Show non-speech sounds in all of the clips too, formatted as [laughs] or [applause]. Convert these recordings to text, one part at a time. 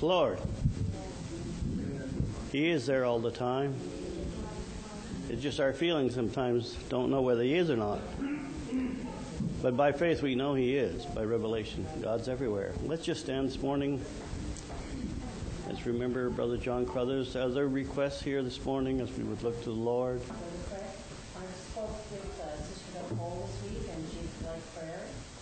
Lord. He is there all the time. It's just our feelings sometimes don't know whether He is or not. But by faith we know He is, by revelation. God's everywhere. Let's just stand this morning. Let's remember Brother John Crothers' other requests here this morning as we would look to the Lord. Brother Craig, I spoke with uh, Sister Nicole this week, and she'd like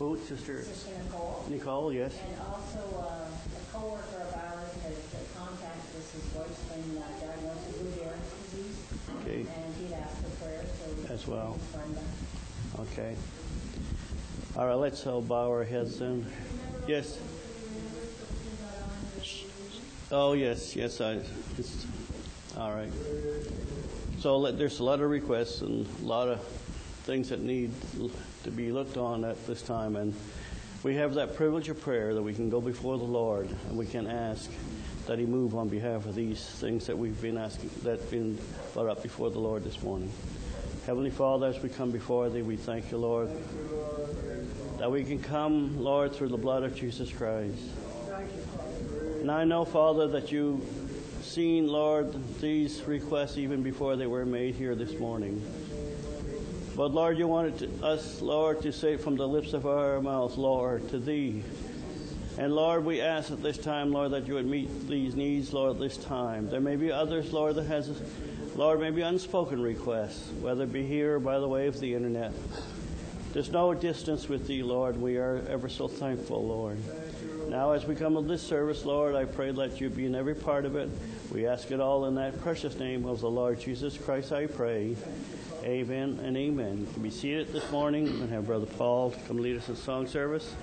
prayer. Sister Sister Nicole. Nicole, yes. And also, uh, a coworker of ours has uh, contacted us, his wife's been uh, diagnosed with Lou Gehrig's disease, Okay, and he'd asked for prayer, so. As well. Brenda. okay. All right, let's all bow our heads then. Yes. Oh, yes, yes, I, it's, all right. So let, there's a lot of requests and a lot of things that need to be looked on at this time. And we have that privilege of prayer that we can go before the Lord and we can ask that He move on behalf of these things that we've been asking, that been brought up before the Lord this morning. Heavenly Father, as we come before Thee, we thank You, Lord, that we can come, Lord, through the blood of Jesus Christ. And I know, Father, that You've seen, Lord, these requests even before they were made here this morning. But Lord, you wanted to, us, Lord, to say from the lips of our mouths, Lord, to Thee. And Lord, we ask at this time, Lord, that you would meet these needs, Lord, this time. There may be others, Lord, that has, Lord, maybe unspoken requests, whether it be here or by the way of the internet. There's no distance with Thee, Lord. We are ever so thankful, Lord. Now, as we come to this service, Lord, I pray that you be in every part of it. We ask it all in that precious name of the Lord Jesus Christ, I pray. Amen and amen. You can be seated this morning and have Brother Paul come lead us in song service.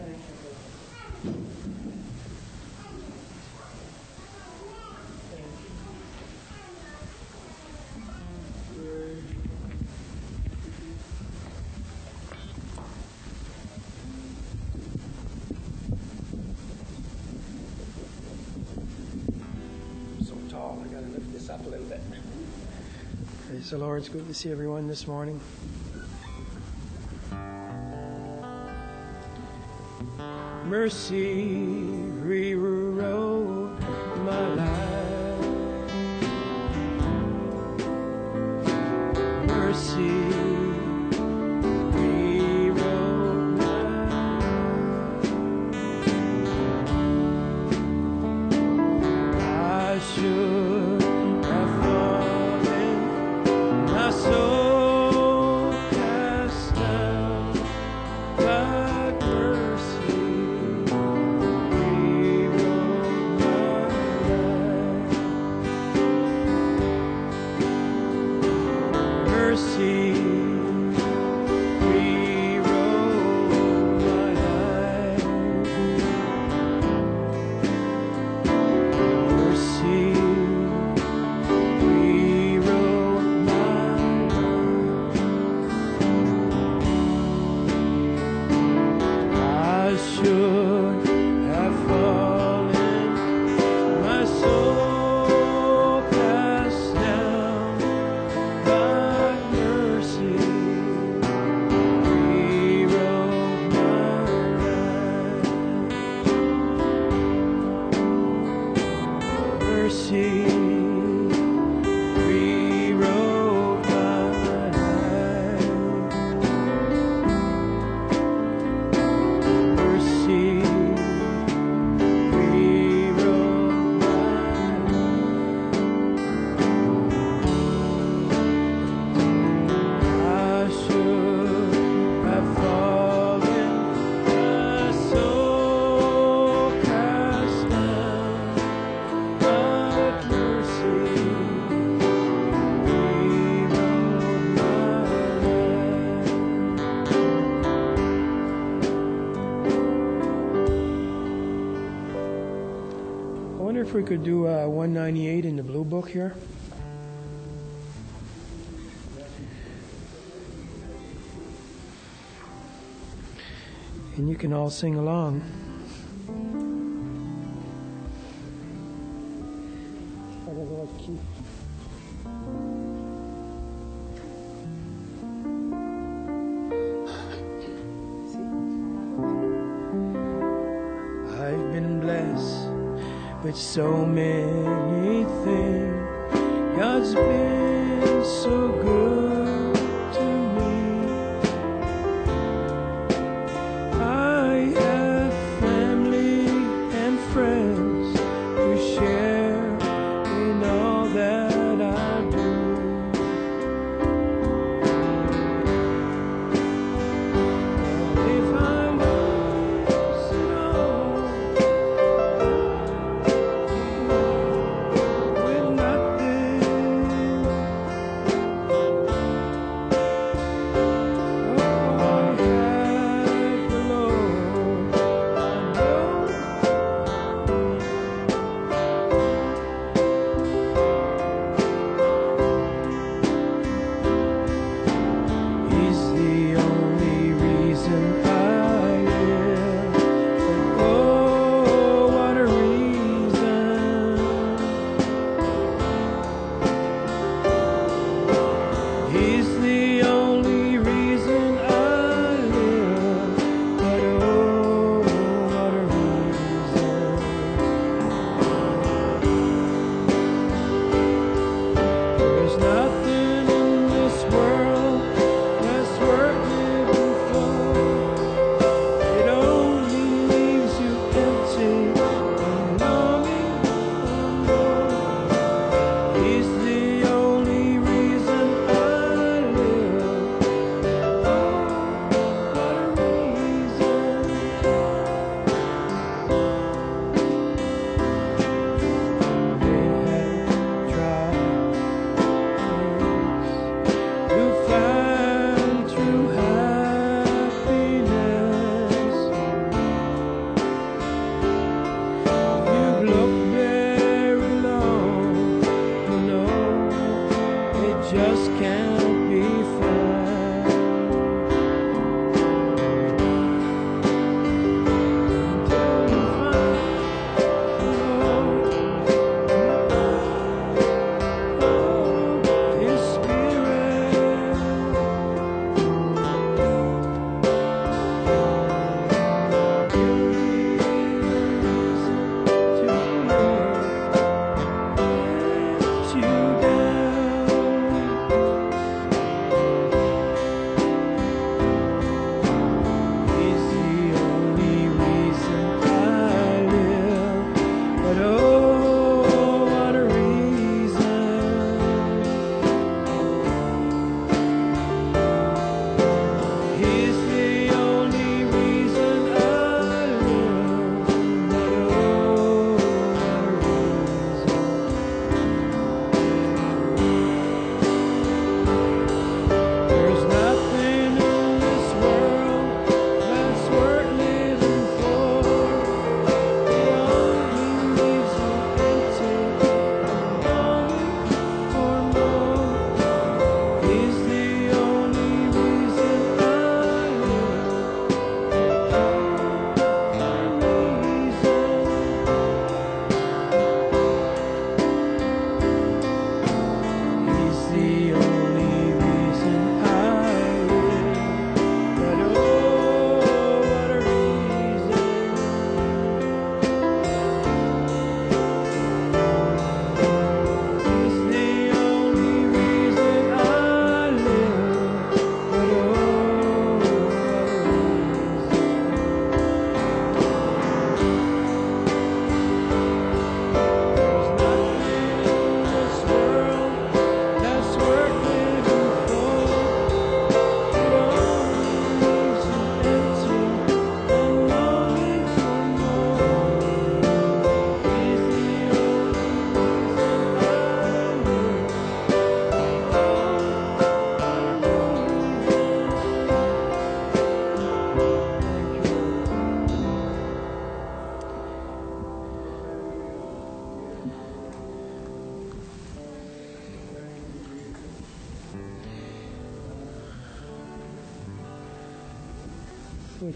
Lord. It's good to see everyone this morning. Mercy my could do uh, 198 in the blue book here. And you can all sing along.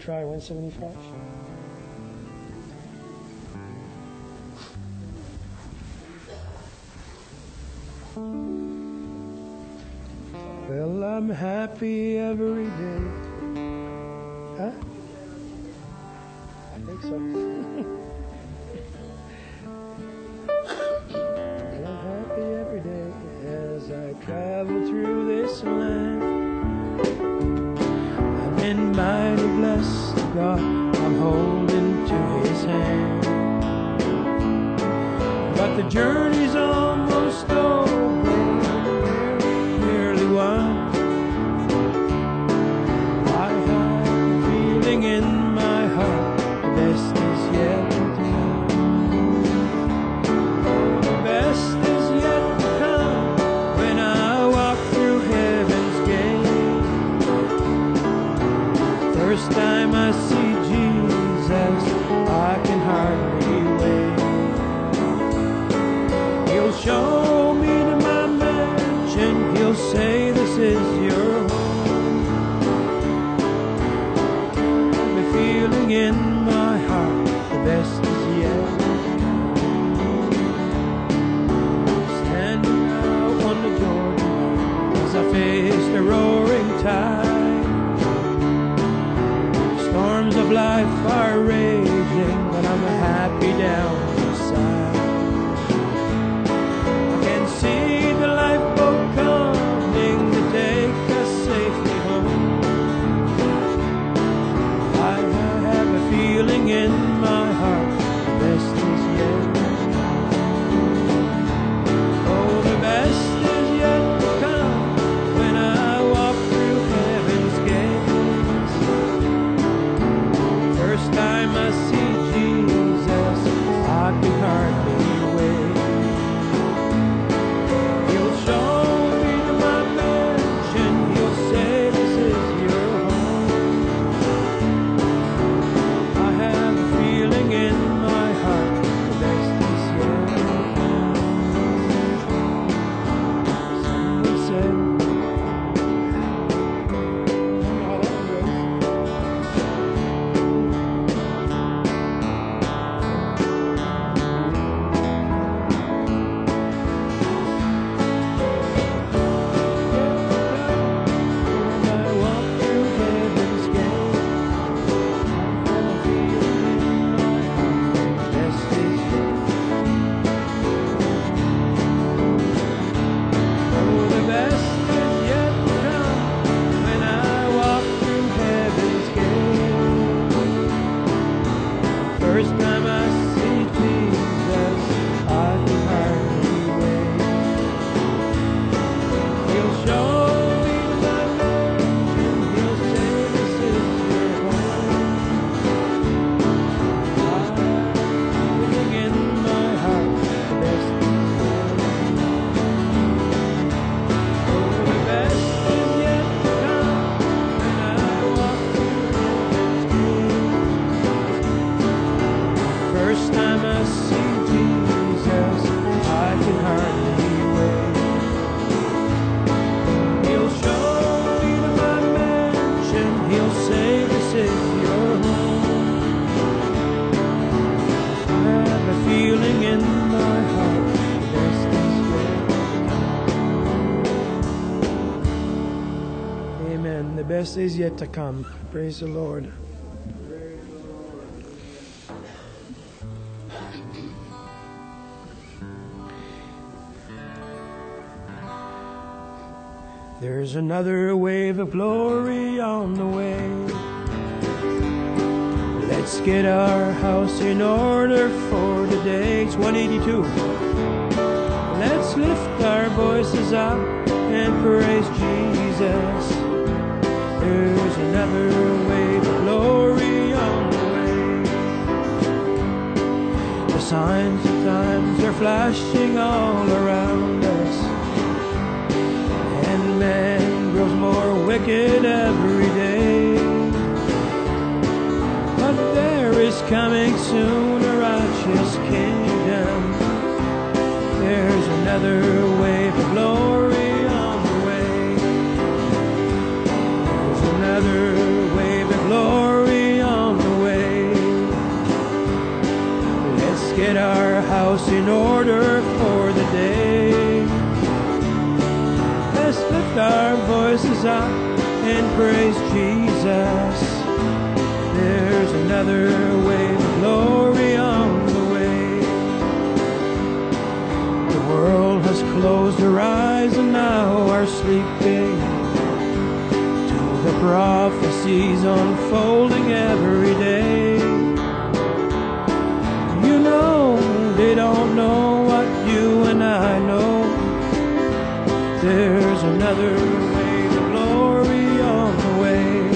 Try 175? Well, I'm happy the journey's almost over. best is yet to come. Praise the Lord. There's another wave of glory on the way. Let's get our house in order for today. It's 182. Let's lift our voices up and praise Jesus there's another way, glory on the way. The signs are flashing all around us, and man grows more wicked every day. But there is coming soon a righteous kingdom. There's another way. house in order for the day. Let's lift our voices up and praise Jesus. There's another way of glory on the way. The world has closed her eyes and now are sleeping to the prophecies unfolding every day. know what you and I know. There's another way, the glory on the way.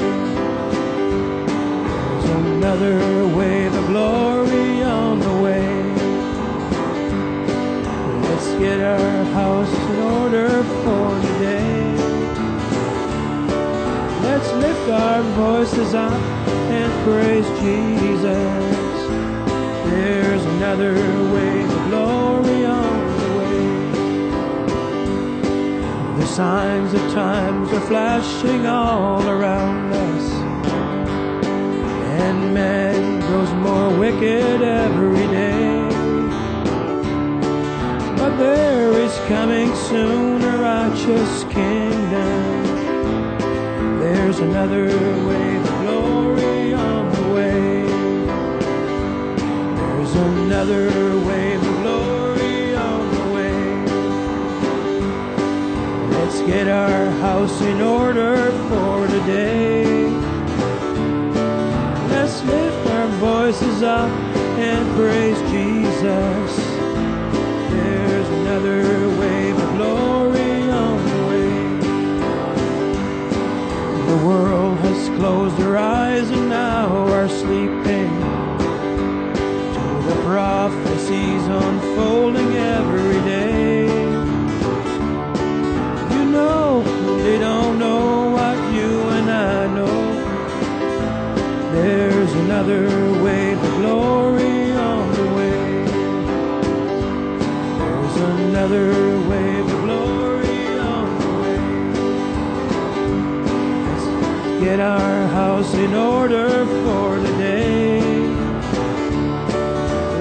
There's another way, the glory on the way. Let's get our house in order for today. Let's lift our voices up and praise Jesus. There's another way. Signs of times are flashing all around us. And man grows more wicked every day. But there is coming soon a righteous kingdom. There's another wave of glory on the way. There's another wave get our house in order for today. Let's lift our voices up and praise Jesus. There's another wave of glory on the way. The world has closed their eyes and now are sleeping to the prophecies unfolding another wave of glory on the way. Let's get our house in order for the day.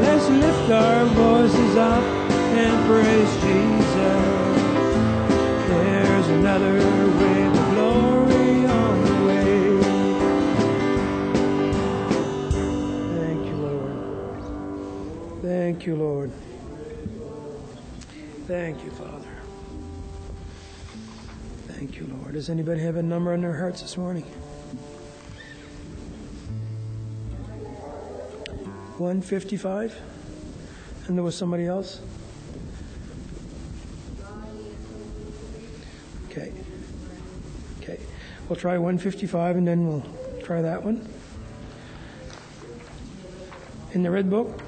Let's lift our voices up and praise Jesus. There's another wave of glory on the way. Thank you, Lord. Thank you, Lord. Thank you, Father. Thank you, Lord. Does anybody have a number on their hearts this morning? 155? And there was somebody else? Okay. Okay. We'll try 155 and then we'll try that one. In the red book?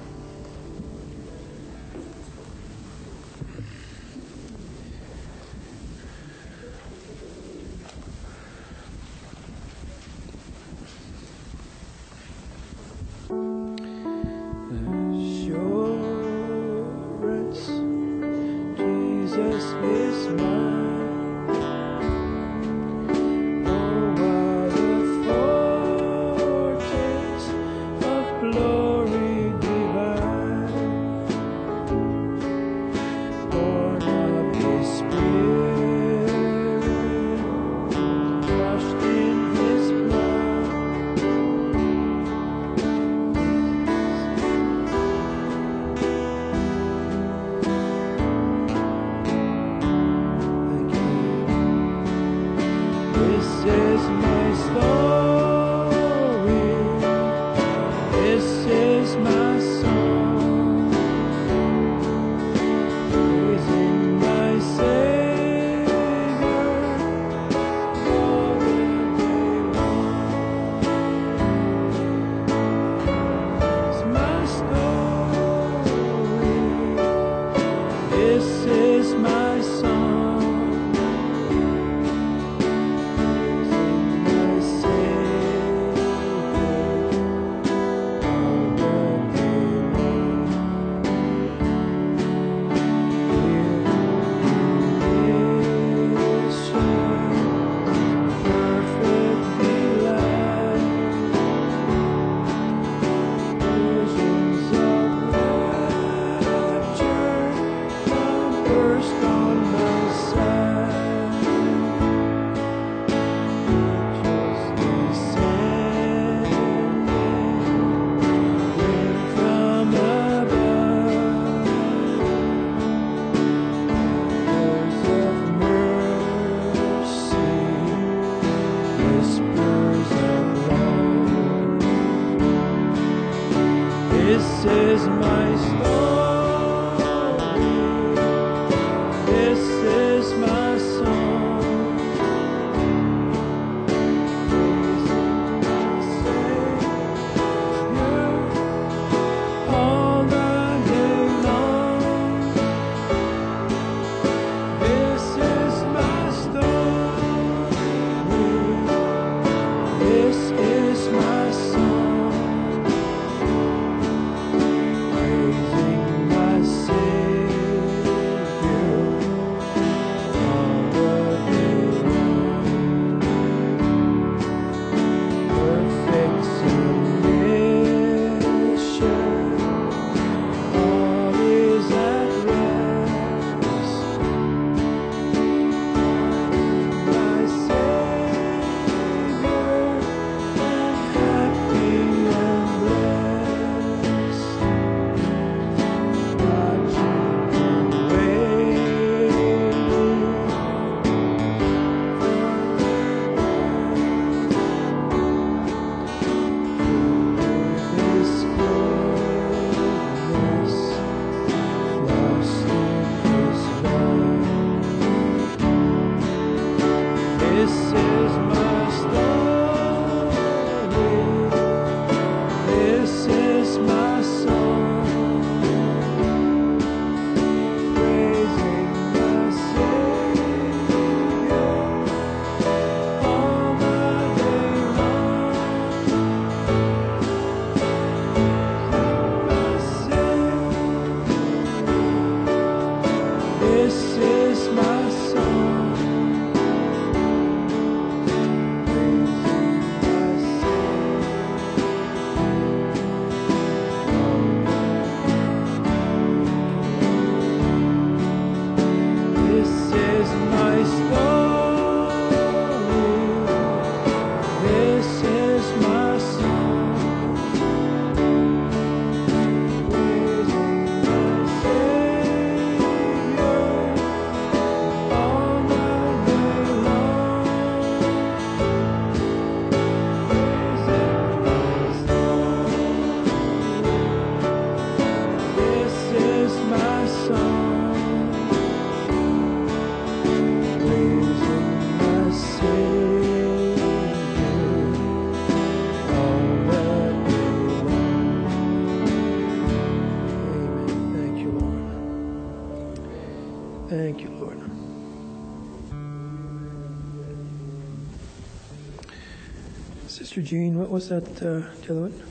Eugene. What was that, uh, the other one?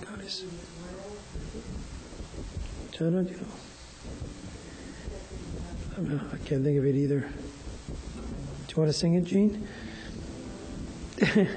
Goddess. Chana, do you know? I, know? I can't think of it either. Do you want to sing it, Gene? [laughs]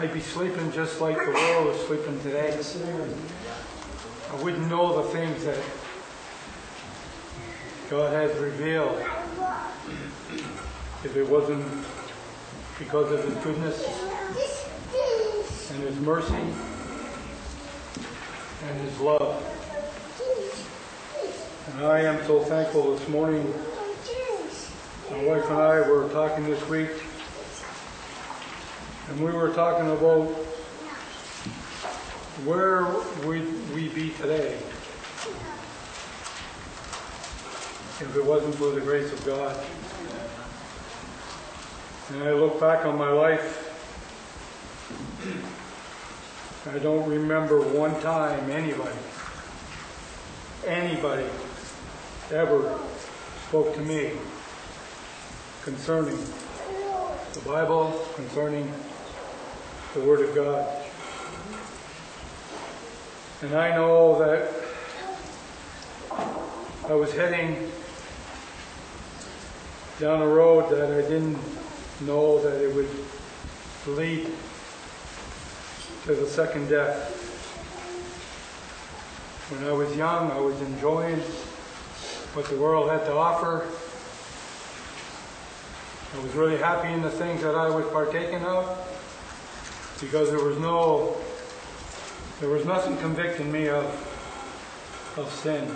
I'd be sleeping just like the world is sleeping today. I wouldn't know the things that God has revealed if it wasn't because of His goodness and His mercy and His love. And I am so thankful this morning. My wife and I were talking this week, and we were talking about where would we be today if it wasn't for the grace of God. And I look back on my life, I don't remember one time anybody, anybody ever spoke to me concerning the Bible, concerning the Word of God. And I know that I was heading down a road that I didn't know that it would lead to the second death. When I was young, I was enjoying what the world had to offer. I was really happy in the things that I was partaking of because there was no, there was nothing convicting me of, of sin.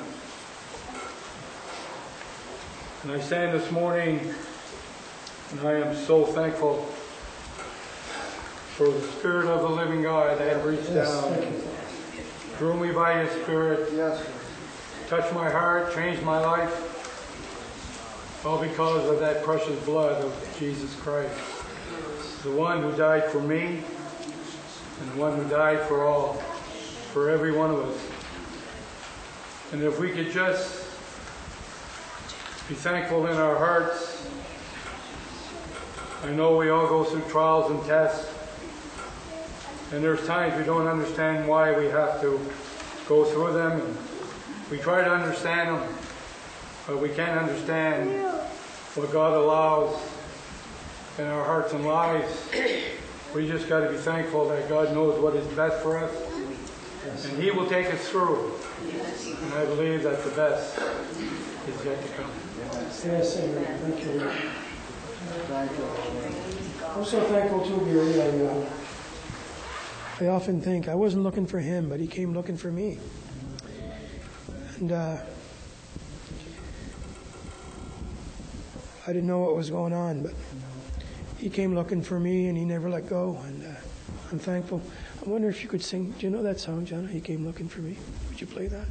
And I stand this morning and I am so thankful for the Spirit of the living God that reached down, drew me by His Spirit, Yes, touched my heart, changed my life, all because of that precious blood of Jesus Christ. The one who died for me and the one who died for all, for every one of us. And if we could just be thankful in our hearts I know we all go through trials and tests, and there's times we don't understand why we have to go through them. And we try to understand them, but we can't understand what God allows in our hearts and lives. We just got to be thankful that God knows what is best for us, and He will take us through. And I believe that the best is yet to come. Yes, amen. Thank you. thank you. I'm so thankful too, Gary. I, uh, I often think I wasn't looking for him, but he came looking for me. And uh, I didn't know what was going on, but he came looking for me, and he never let go. And uh, I'm thankful. I wonder if you could sing. Do you know that song, John? He came looking for me. Would you play that,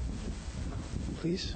please?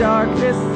Darkness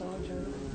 song,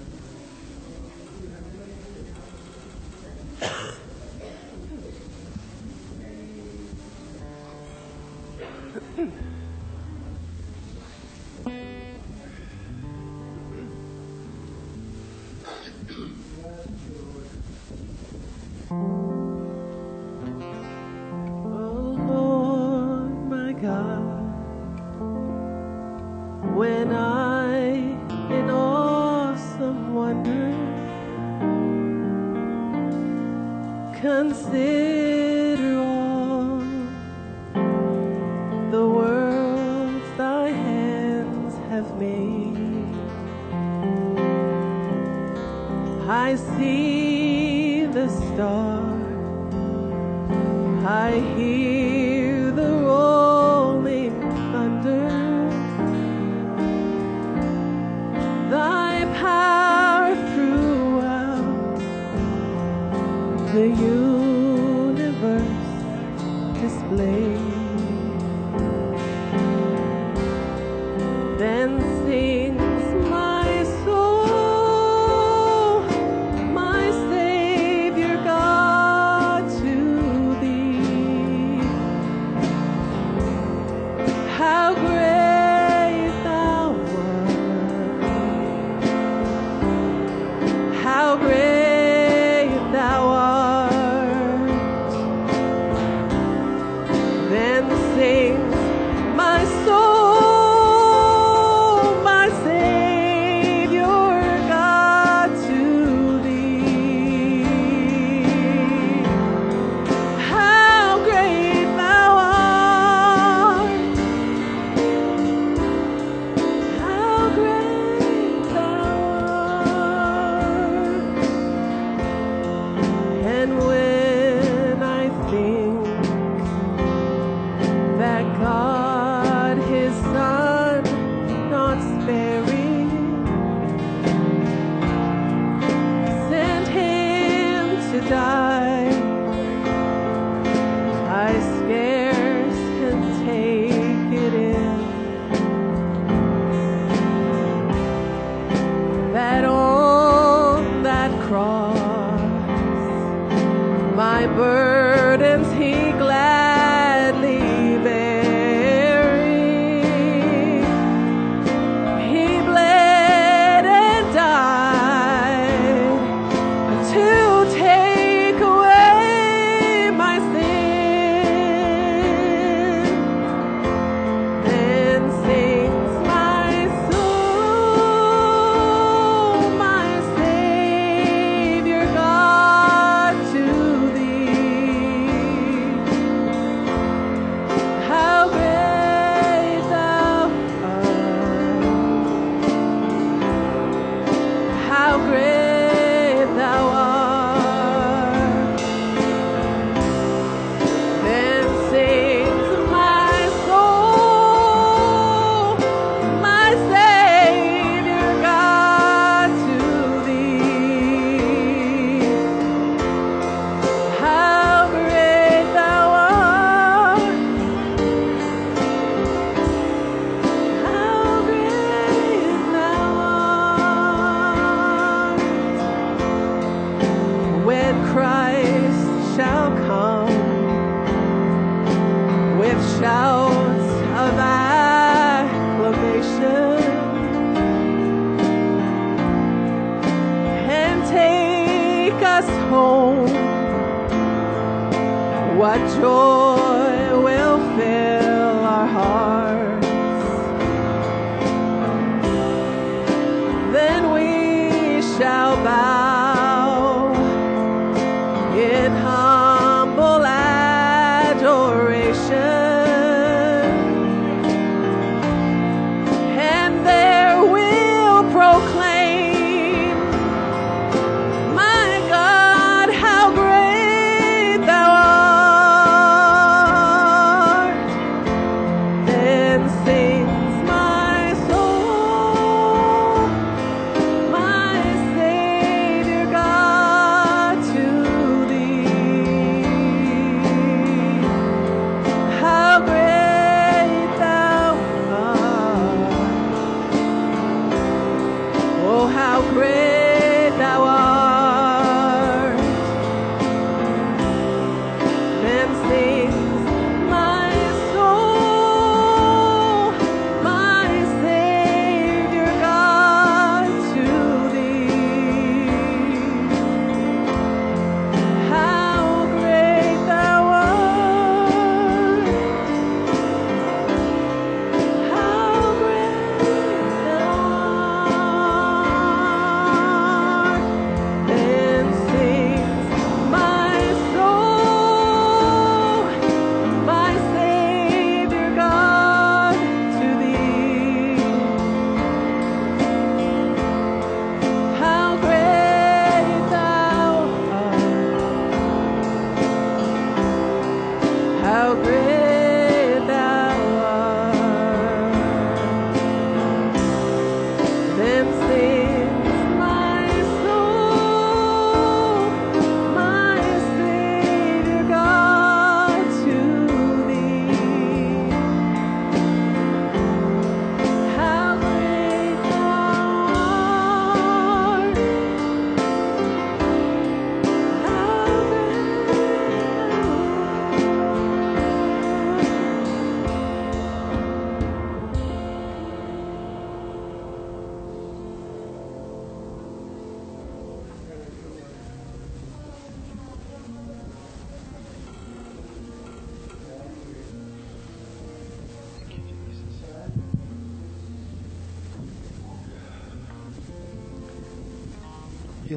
shall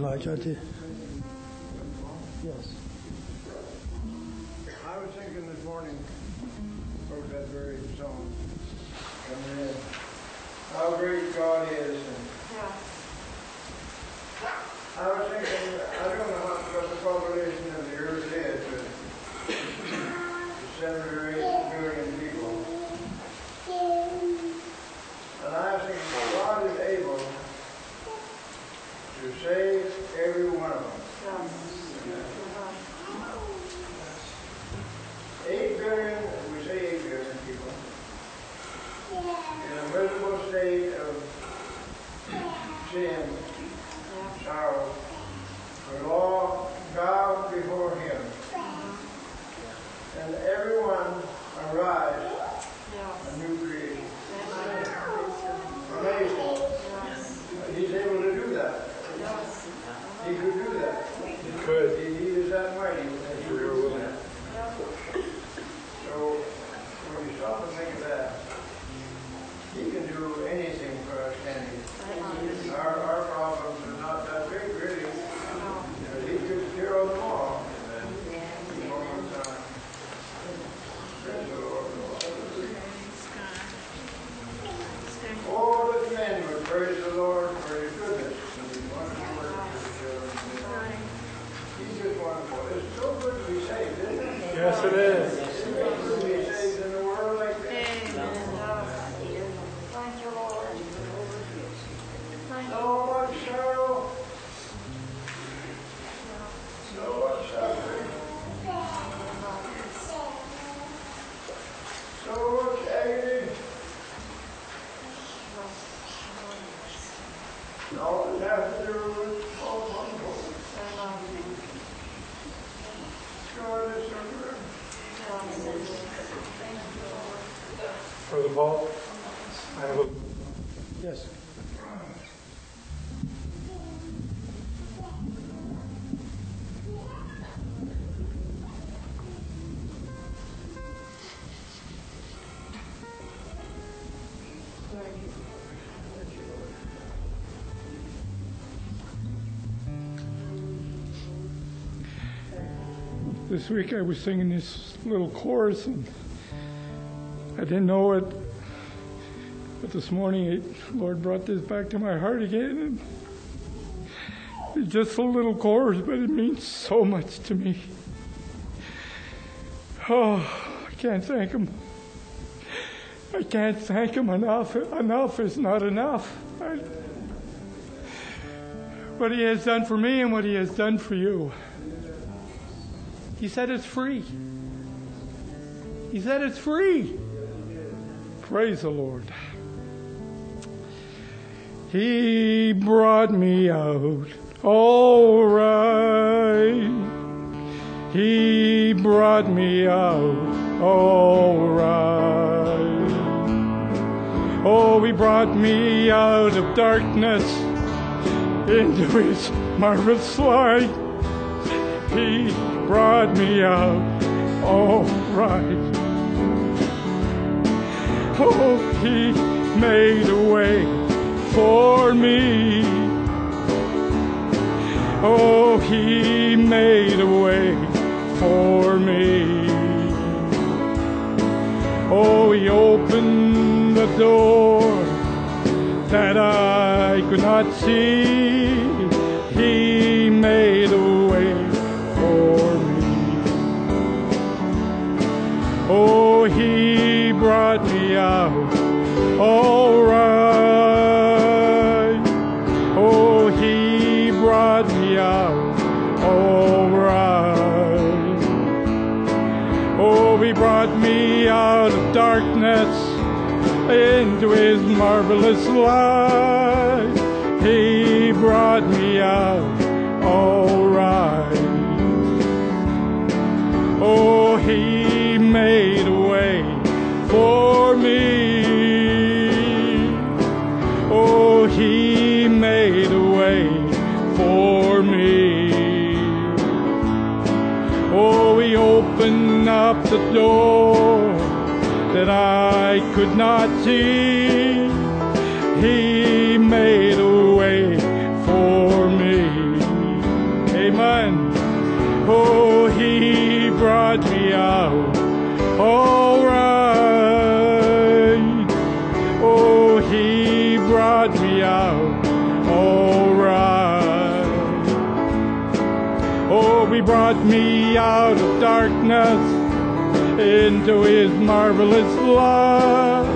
Elijah to. Yes. This week I was singing this little chorus and I didn't know it. But this morning, it, Lord brought this back to my heart again. It's just a little chorus, but it means so much to me. Oh, I can't thank Him. I can't thank Him enough. Enough is not enough. I, what He has done for me and what He has done for you. He said it's free. He said it's free. Praise the Lord. He brought me out all right. He brought me out all right. Oh, he brought me out of darkness into his marvelous light. He brought me out all right. Oh, he made a way for me. Oh, he made a way for me. Oh, he opened the door that I could not see. He made a way Oh, he brought me out all right. Oh, he brought me out all right. Oh, he brought me out of darkness into his marvelous light. He brought me out all right. Oh, he made a way for me. Oh, he made a way for me. Oh, he opened up the door that I could not see. He made me out of darkness into his marvelous light.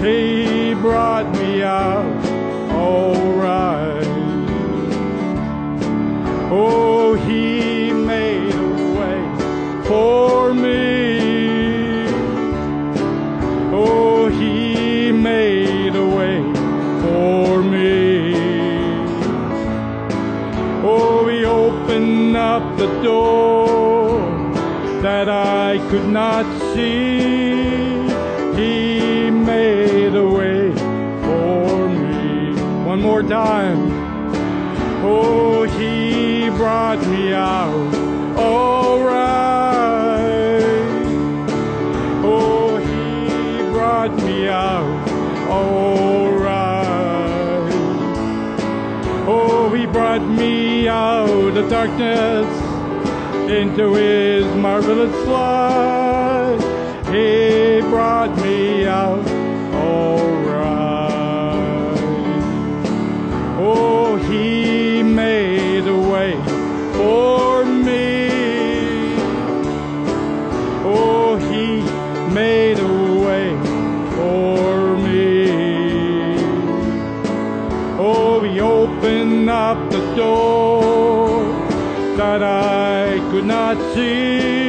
He brought me out. All right. Oh, the door that I could not see. He made a way for me. One more time. Oh, he brought me out. All right. Oh, he brought me out. All right. Oh, he brought me out of darkness into his marvelous light. He brought me out. All right. Oh, he made a way for me. Oh, he made a way for me. Oh, he opened up the door not see.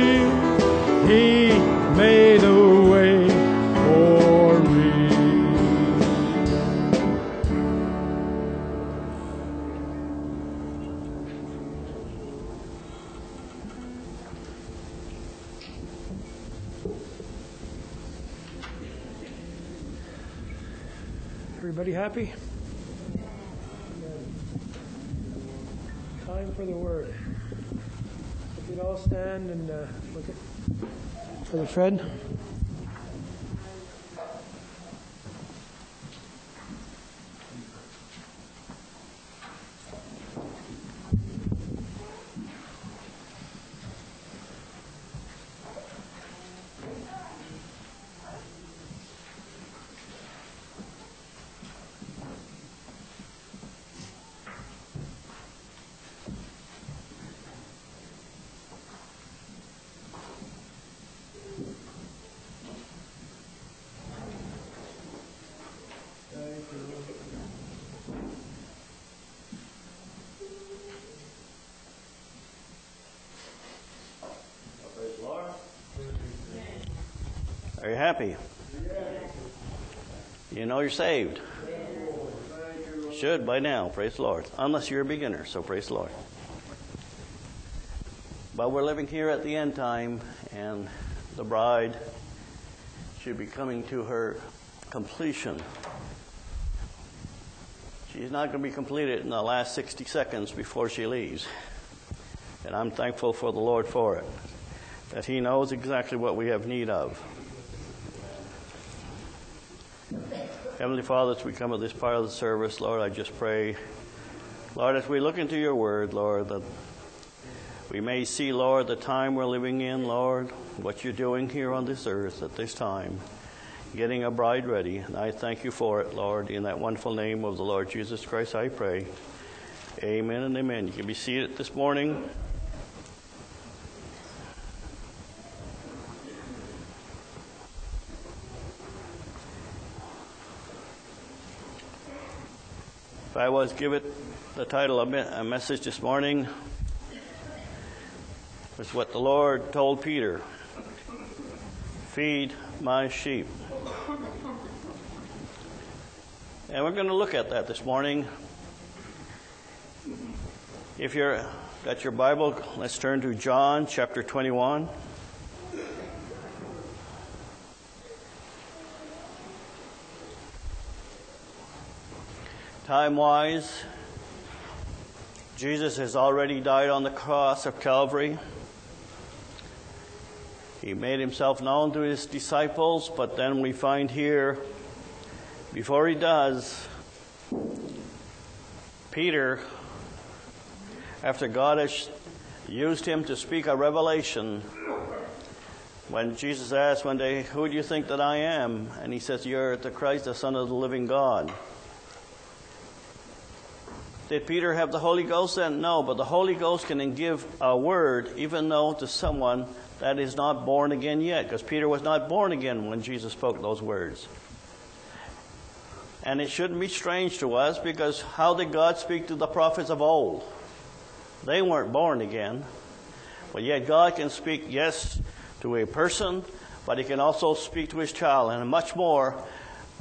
Stand and uh, look at Brother Fred. Happy? You know you're saved. Should by now, praise the Lord. Unless you're a beginner, so praise the Lord. But we're living here at the end time, and the bride should be coming to her completion. She's not going to be completed in the last 60 seconds before she leaves. And I'm thankful for the Lord for it, that He knows exactly what we have need of. Heavenly Father, as we come to this part of the service, Lord, I just pray, Lord, as we look into your word, Lord, that we may see, Lord, the time we're living in, Lord, what you're doing here on this earth at this time, getting a bride ready. And I thank you for it, Lord. In that wonderful name of the Lord Jesus Christ, I pray. Amen and amen. You can be seated this morning. I was give it the title of a message this morning, was what the Lord told Peter feed my sheep. And we're going to look at that this morning. If you're got your Bible, let's turn to John chapter 21. Time wise, Jesus has already died on the cross of Calvary. He made himself known to his disciples, but then we find here, before he does, Peter, after God has used him to speak a revelation. When Jesus asked one day, Who do you think that I am? And he says, You're the Christ, the Son of the living God. Did Peter have the Holy Ghost then? No, but the Holy Ghost can give a word, even though to someone that is not born again yet, because Peter was not born again when Jesus spoke those words. And it shouldn't be strange to us because how did God speak to the prophets of old? They weren't born again. But yet God can speak, yes, to a person, but He can also speak to His child, and much more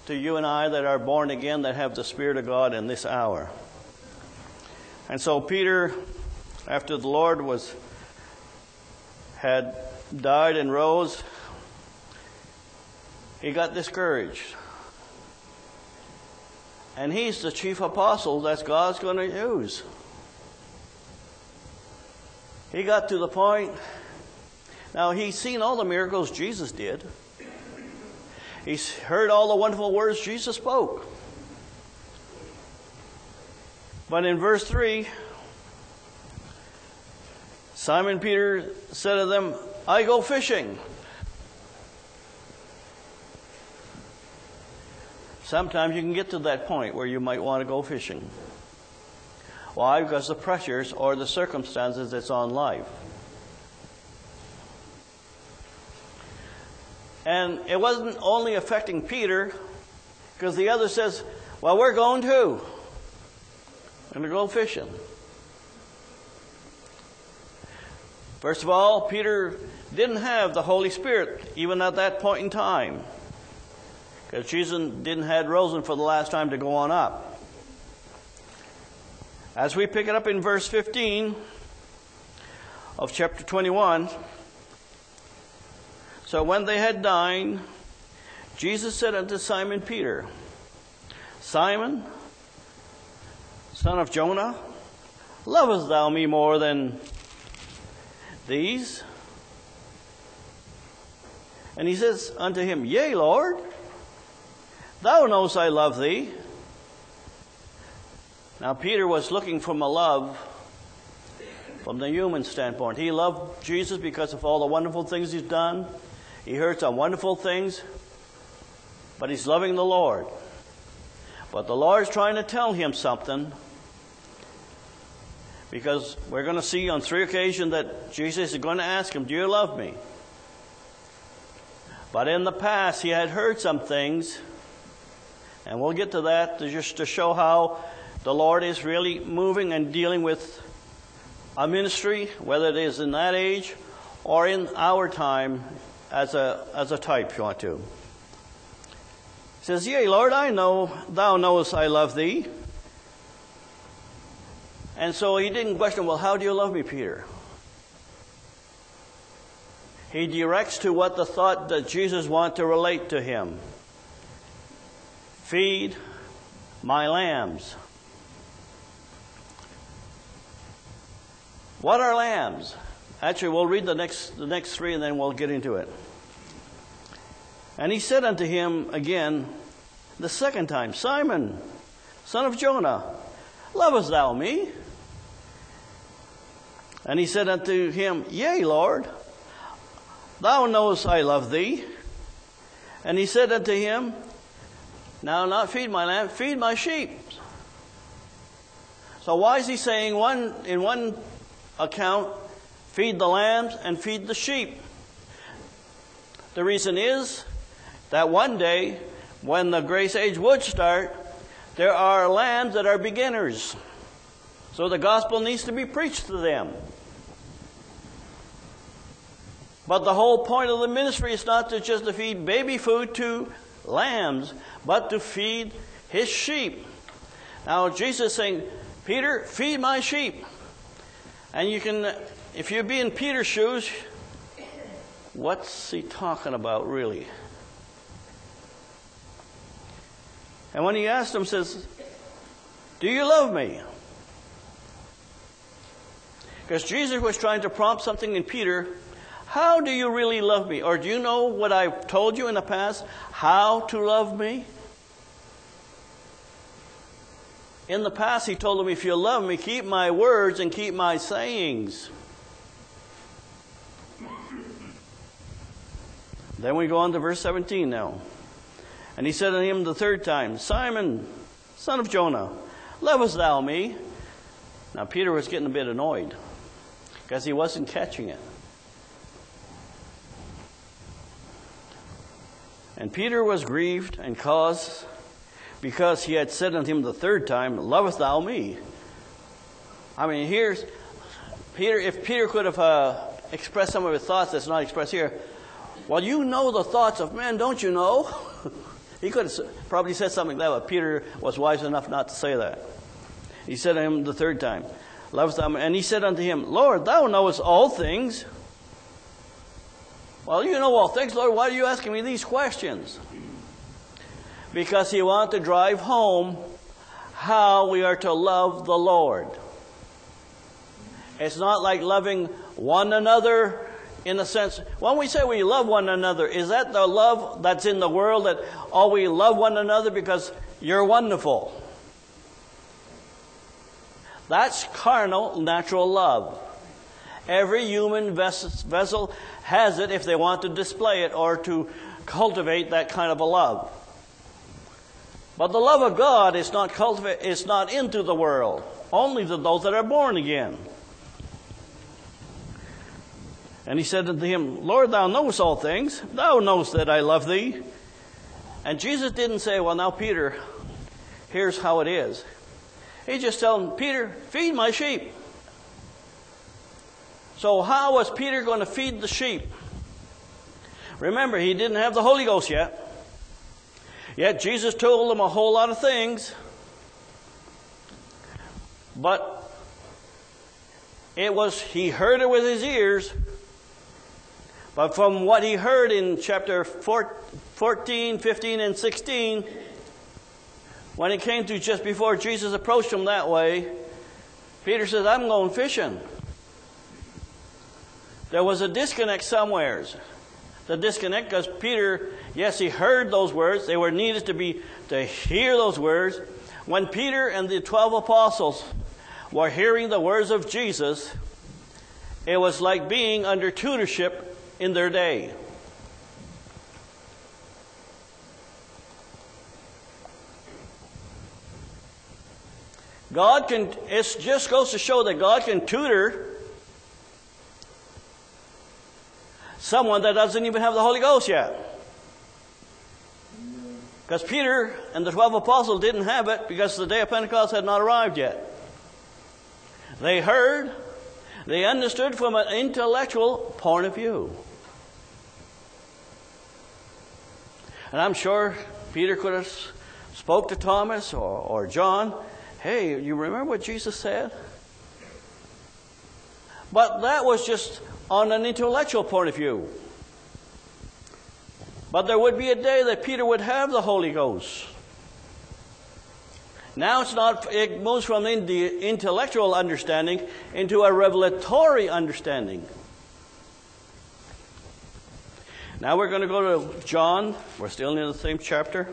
to you and I that are born again, that have the Spirit of God in this hour. And so Peter, after the Lord was had died and rose, he got discouraged. And he's the chief apostle that God's going to use. He got to the point. Now, he's seen all the miracles Jesus did, he's heard all the wonderful words Jesus spoke. But in verse 3, Simon Peter said to them, I go fishing. Sometimes you can get to that point where you might want to go fishing. Why? Because the pressures or the circumstances that's on life. And it wasn't only affecting Peter, because the other says, Well, we're going too. We're going to go fishing. First of all, Peter didn't have the Holy Spirit even at that point in time. Because Jesus didn't have risen for the last time to go on up. As we pick it up in verse 15 of chapter 21, so when they had dined, Jesus said unto Simon Peter, Simon, son of Jonah, lovest thou me more than these? And he says unto him, Yea, Lord, thou knowest I love thee. Now, Peter was looking from a love from the human standpoint. He loved Jesus because of all the wonderful things he's done. He heard some wonderful things, but he's loving the Lord. But the Lord's trying to tell him something because we're going to see on three occasions that Jesus is going to ask him, Do you love me? But in the past, he had heard some things, and we'll get to that to just to show how the Lord is really moving and dealing with a ministry, whether it is in that age or in our time as a, as a type, if you want to. He says, Yea, Lord, I know, thou knowest I love thee. And so he didn't question, Well, how do you love me, Peter? He directs to what the thought that Jesus wanted to relate to him. Feed my lambs. What are lambs? Actually, we'll read the next, the next three and then we'll get into it. And he said unto him again the second time, Simon, son of Jonah, lovest thou me? And he said unto him, Yea, Lord, thou knowest I love thee. And he said unto him, Now not feed my lamb, feed my sheep. So why is he saying one in one account, feed the lambs and feed the sheep? The reason is that one day, when the grace age would start, there are lambs that are beginners. So the gospel needs to be preached to them. But the whole point of the ministry is not to just to feed baby food to lambs, but to feed his sheep. Now Jesus is saying, Peter, feed my sheep. And you can, if you be in Peter's shoes, what's he talking about really? And when he asked him, says, Do you love me? Because Jesus was trying to prompt something in Peter. How do you really love me? Or do you know what I've told you in the past? How to love me? In the past, he told them, If you love me, keep my words and keep my sayings. Then we go on to verse 17 now. And he said to him the third time, Simon, son of Jonah, lovest thou me? Now Peter was getting a bit annoyed because he wasn't catching it. And Peter was grieved and caused because he had said unto him the third time, Lovest thou me? I mean, here's Peter. If Peter could have uh, expressed some of his thoughts that's not expressed here, well, you know the thoughts of men, don't you know? [laughs] he could have probably said something like that, but Peter was wise enough not to say that. He said to him the third time, Lovest thou me? And he said unto him, Lord, thou knowest all things. Well, you know all things, Lord. Why are you asking me these questions? Because he wanted to drive home how we are to love the Lord. It's not like loving one another in a sense. When we say we love one another, is that the love that's in the world that, oh, we love one another because you're wonderful? That's carnal, natural love. Every human vessel has it if they want to display it or to cultivate that kind of a love. But the love of God is not cultivate, is not into the world, only to those that are born again. And he said unto him, Lord, thou knowest all things. Thou knowest that I love thee. And Jesus didn't say, Well, now, Peter, here's how it is. He just told him, Peter, feed my sheep. So, how was Peter going to feed the sheep? Remember, he didn't have the Holy Ghost yet. Yet Jesus told him a whole lot of things. But it was, he heard it with his ears. But from what he heard in chapter 14, 15, and 16, when it came to just before Jesus approached him that way, Peter says, I'm going fishing. There was a disconnect somewheres. The disconnect because Peter, yes, he heard those words. They were needed to be to hear those words. When Peter and the twelve apostles were hearing the words of Jesus, it was like being under tutorship in their day. God can, it just goes to show that God can tutor someone that doesn't even have the Holy Ghost yet. Because Peter and the 12 apostles didn't have it because the day of Pentecost had not arrived yet. They heard, they understood from an intellectual point of view. And I'm sure Peter could have spoke to Thomas or, or John Hey, you remember what Jesus said? But that was just on an intellectual point of view. But there would be a day that Peter would have the Holy Ghost. Now it's not, it moves from the intellectual understanding into a revelatory understanding. Now we're going to go to John. We're still in the same chapter.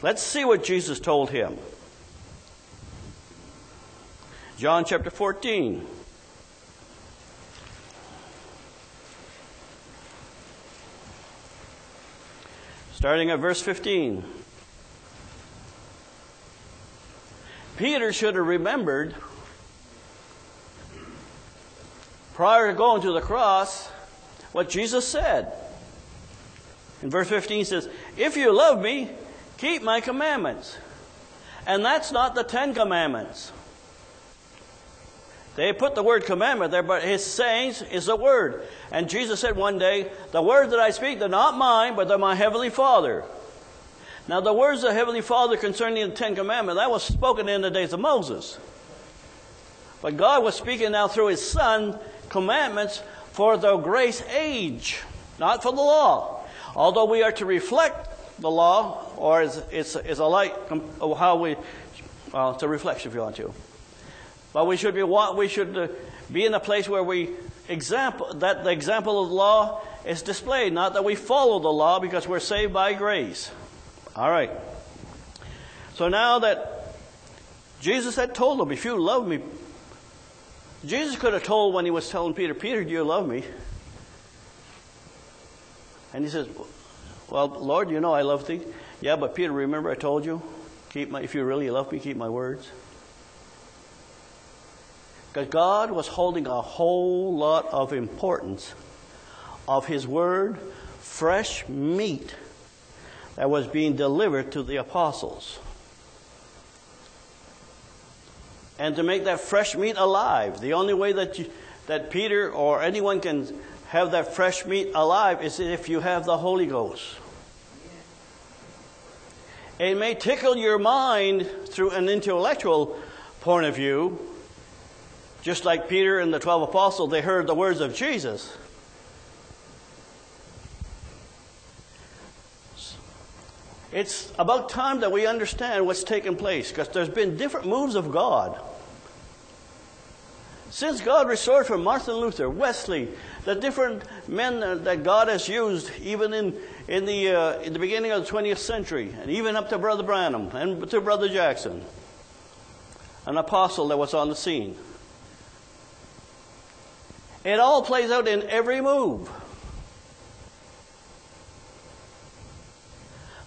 Let's see what Jesus told him. John chapter 14. Starting at verse 15. Peter should have remembered prior to going to the cross what Jesus said. In verse 15 he says, If you love me, keep my commandments. And that's not the Ten Commandments. They put the word commandment there, but his sayings is a word. And Jesus said one day, The words that I speak, they're not mine, but they're my heavenly Father. Now, the words of the Heavenly Father concerning the Ten Commandments, that was spoken in the days of Moses. But God was speaking now through His Son commandments for the grace age, not for the law. Although we are to reflect the law, or it's, it's, it's a light how we, well, it's a reflection if you want to. But we should be what we should uh, be in a place where we example that the example of the law is displayed, not that we follow the law because we're saved by grace. All right. So now that Jesus had told them, if you love me, Jesus could have told when he was telling Peter, Peter, do you love me? And he says, Well, Lord, you know I love thee. Yeah, but Peter, remember I told you, keep my, if you really love me, keep my words. Because God was holding a whole lot of importance of His Word, fresh meat that was being delivered to the apostles. And to make that fresh meat alive, the only way that, you, that Peter or anyone can have that fresh meat alive is if you have the Holy Ghost. It may tickle your mind through an intellectual point of view, just like Peter and the 12 apostles, they heard the words of Jesus. It's about time that we understand what's taking place because there's been different moves of God. Since God restored from Martin Luther, Wesley, the different men that God has used, even in, in, the, uh, in the beginning of the 20th century, and even up to Brother Branham and to Brother Jackson, an apostle that was on the scene. It all plays out in every move.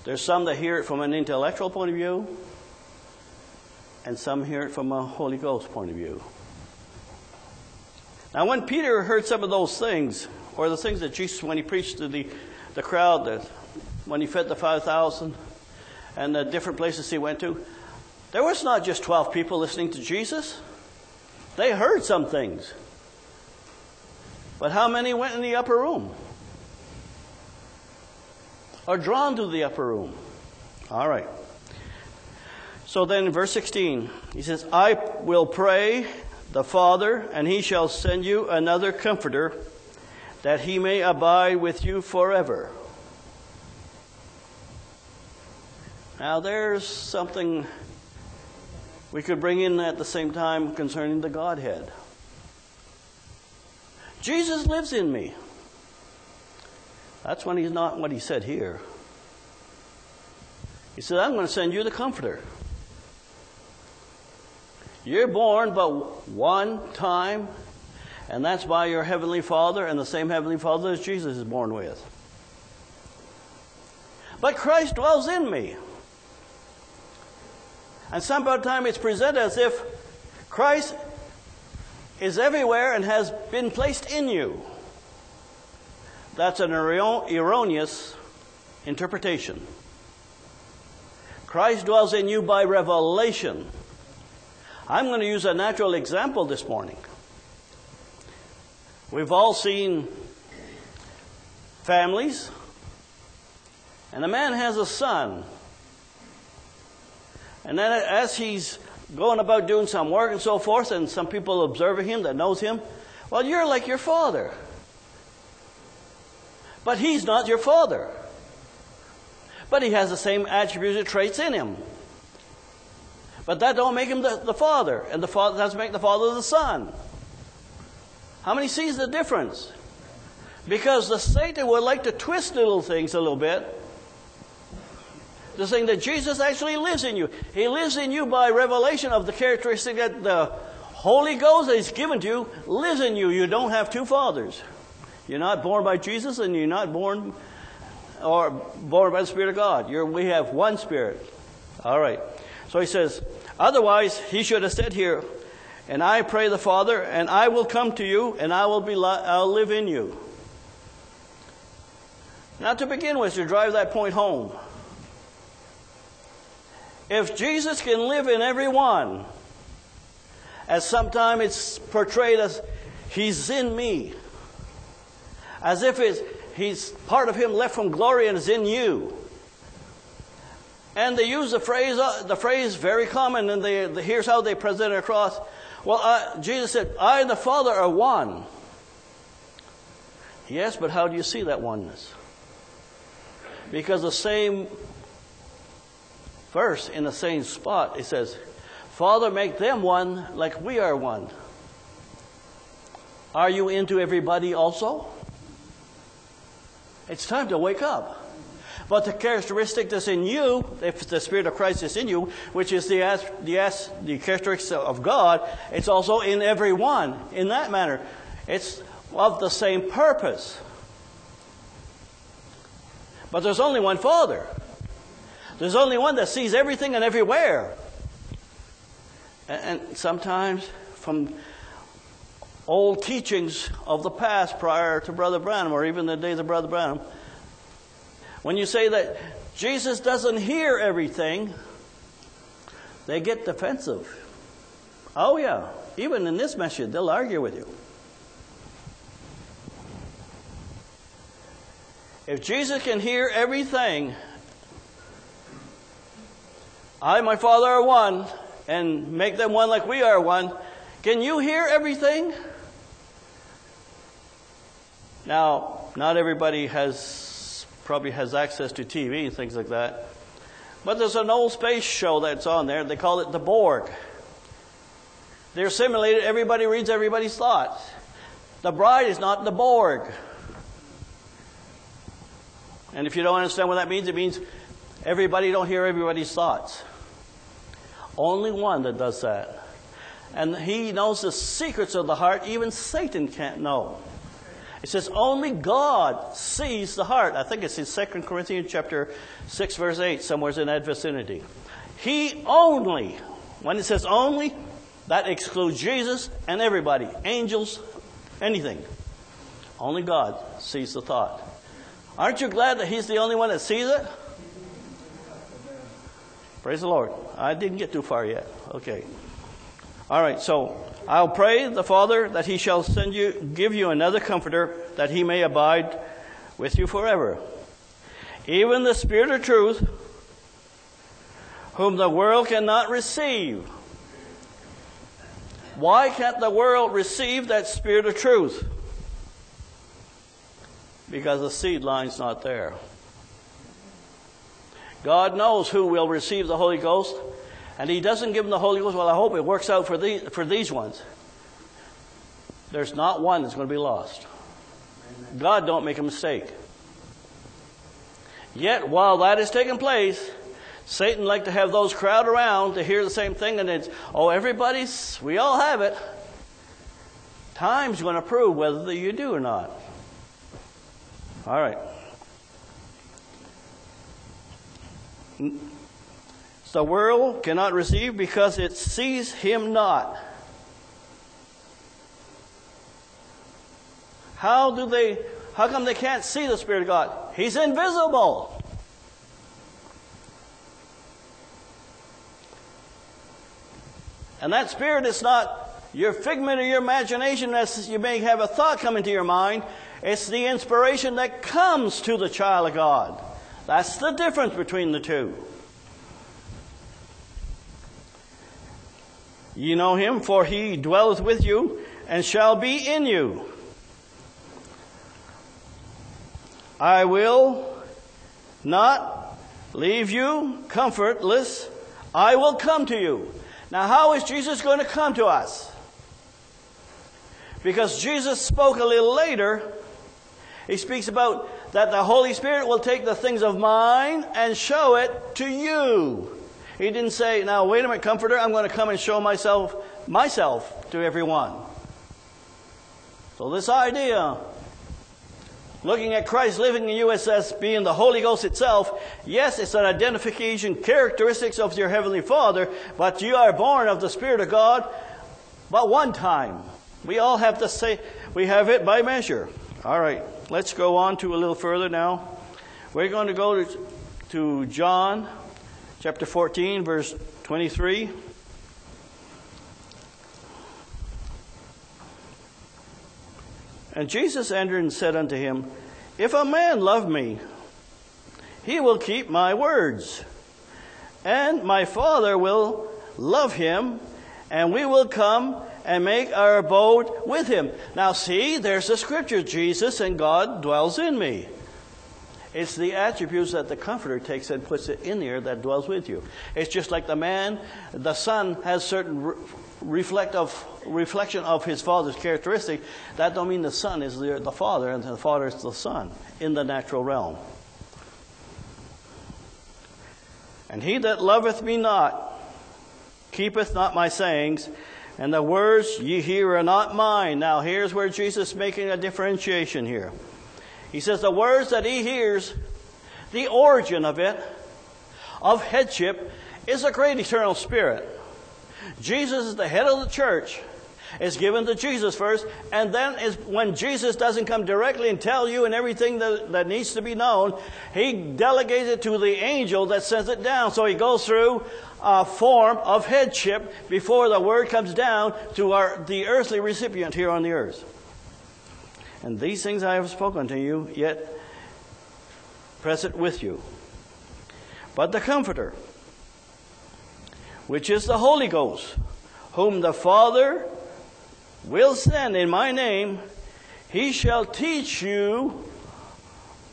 There's some that hear it from an intellectual point of view, and some hear it from a Holy Ghost point of view. Now, when Peter heard some of those things, or the things that Jesus, when he preached to the, the crowd, that when he fed the 5,000, and the different places he went to, there was not just 12 people listening to Jesus. They heard some things. But how many went in the upper room? Are drawn to the upper room? All right. So then in verse 16, he says, I will pray the Father, and he shall send you another comforter, that he may abide with you forever. Now, there's something we could bring in at the same time concerning the Godhead. Jesus lives in me. That's when he's not what he said here. He said, I'm going to send you the Comforter. You're born but one time, and that's by your Heavenly Father, and the same Heavenly Father as Jesus is born with. But Christ dwells in me. And sometimes it's presented as if Christ is everywhere and has been placed in you. That's an erroneous interpretation. Christ dwells in you by revelation. I'm going to use a natural example this morning. We've all seen families, and a man has a son. And then as he's going about doing some work and so forth, and some people observing him that knows him, well, you're like your father. But he's not your father. But he has the same attributes and traits in him. But that don't make him the, the father, and the father doesn't make the father the son. How many sees the difference? Because the Satan would like to twist little things a little bit. The thing that Jesus actually lives in you. He lives in you by revelation of the characteristic that the Holy Ghost that He's given to you lives in you. You don't have two fathers. You're not born by Jesus, and you're not born or born by the Spirit of God. You're, we have one Spirit. All right. So he says, otherwise, he should have said here, and I pray the Father, and I will come to you, and I will be li- I'll live in you. Now, to begin with, to drive that point home, if Jesus can live in everyone, as sometimes it's portrayed as he's in me, as if it's, he's part of him left from glory and is in you. And they use the phrase, uh, the phrase very common, and they, the, here's how they present it across. Well, uh, Jesus said, I and the Father are one. Yes, but how do you see that oneness? Because the same verse in the same spot, it says, Father, make them one like we are one. Are you into everybody also? It's time to wake up. But the characteristic that's in you, if the Spirit of Christ is in you, which is the, the, the characteristic of God, it's also in everyone in that manner. It's of the same purpose. But there's only one Father. There's only one that sees everything and everywhere. And, sometimes from old teachings of the past prior to Brother Branham or even the days of Brother Branham, when you say that Jesus doesn't hear everything, they get defensive. Oh, yeah. Even in this message, they'll argue with you. If Jesus can hear everything, I and my Father are one, and make them one like we are one, can you hear everything? Now, not everybody has probably has access to TV and things like that. But there's an old space show that's on there. They call it the Borg. They're simulated. Everybody reads everybody's thoughts. The bride is not the Borg. And if you don't understand what that means, it means everybody don't hear everybody's thoughts. Only one that does that. And he knows the secrets of the heart, even Satan can't know. It says only God sees the heart. I think it's in 2 Corinthians chapter 6 verse 8, somewhere in that vicinity. He only, when it says only, that excludes Jesus and everybody, angels, anything. Only God sees the thought. Aren't you glad that He's the only one that sees it? Praise the Lord. I didn't get too far yet. Okay. All right, so I'll pray the Father that He shall send you, give you another comforter, that He may abide with you forever. Even the Spirit of truth, whom the world cannot receive. Why can't the world receive that Spirit of truth? Because the seed line's not there. God knows who will receive the Holy Ghost, and He doesn't give them the Holy Ghost. Well, I hope it works out for, the, for these ones. There's not one that's going to be lost. God don't make a mistake. Yet, while that is taking place, Satan like to have those crowd around to hear the same thing, and it's, oh, everybody's, we all have it. Time's going to prove whether you do or not. All right. The world cannot receive because it sees him not. How do they, how come they can't see the Spirit of God? He's invisible. And that Spirit is not your figment of your imagination as you may have a thought come into your mind. It's the inspiration that comes to the child of God. That's the difference between the two. You know him, for he dwelleth with you and shall be in you. I will not leave you comfortless. I will come to you. Now, how is Jesus going to come to us? Because Jesus spoke a little later. He speaks about that the Holy Spirit will take the things of mine and show it to you. He didn't say, now wait a minute, comforter, I'm going to come and show myself myself to everyone. So this idea looking at Christ living in you as being the Holy Ghost itself, yes, it's an identification characteristics of your Heavenly Father, but you are born of the Spirit of God but one time. We all have to say, we have it by measure. All right, let's go on to a little further now. We're going to go to, to John chapter 14, verse 23. And Jesus entered and said unto him, If a man love me, he will keep my words, and my Father will love him, and we will come and make our abode with him. Now, see, there's the scripture Jesus and God dwells in me. It's the attributes that the Comforter takes and puts it in there that dwells with you. It's just like the man, the Son has certain re- reflect of, reflection of his Father's characteristic. That don't mean the Son is the, the Father and the Father is the Son in the natural realm. And he that loveth me not keepeth not my sayings, and the words ye hear are not mine. Now here's where Jesus is making a differentiation here. He says, The words that he hears, the origin of it, of headship, is a great eternal spirit. Jesus is the head of the church. It's given to Jesus first, and then is when Jesus doesn't come directly and tell you and everything that, that needs to be known, he delegates it to the angel that sends it down. So he goes through a form of headship before the word comes down to our, the earthly recipient here on the earth. And these things I have spoken to you, yet present with you. But the Comforter, which is the Holy Ghost, whom the Father will send in my name, he shall teach you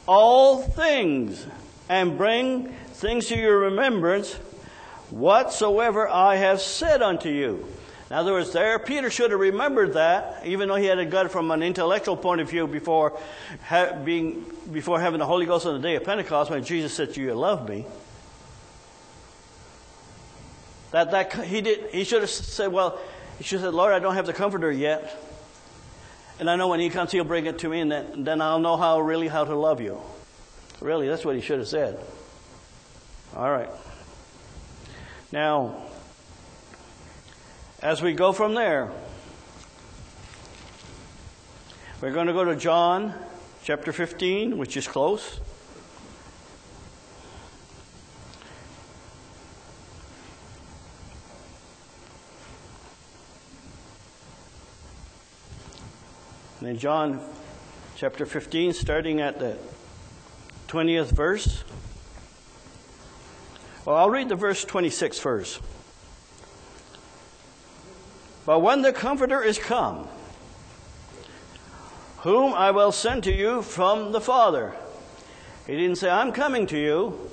all things and bring things to your remembrance whatsoever I have said unto you. In other words, there, Peter should have remembered that, even though he had got it from an intellectual point of view before, ha- being, before having the Holy Ghost on the day of Pentecost when Jesus said to you, You love me. That, that he, did, he should have said, Well, he should have said, Lord, I don't have the comforter yet. And I know when he comes, he'll bring it to me, and then, then I'll know how really how to love you. Really, that's what he should have said. All right. Now, as we go from there, we're going to go to John chapter 15, which is close. And in John chapter 15, starting at the 20th verse. Well, I'll read the verse 26 first. But when the Comforter is come, whom I will send to you from the Father. He didn't say, I'm coming to you.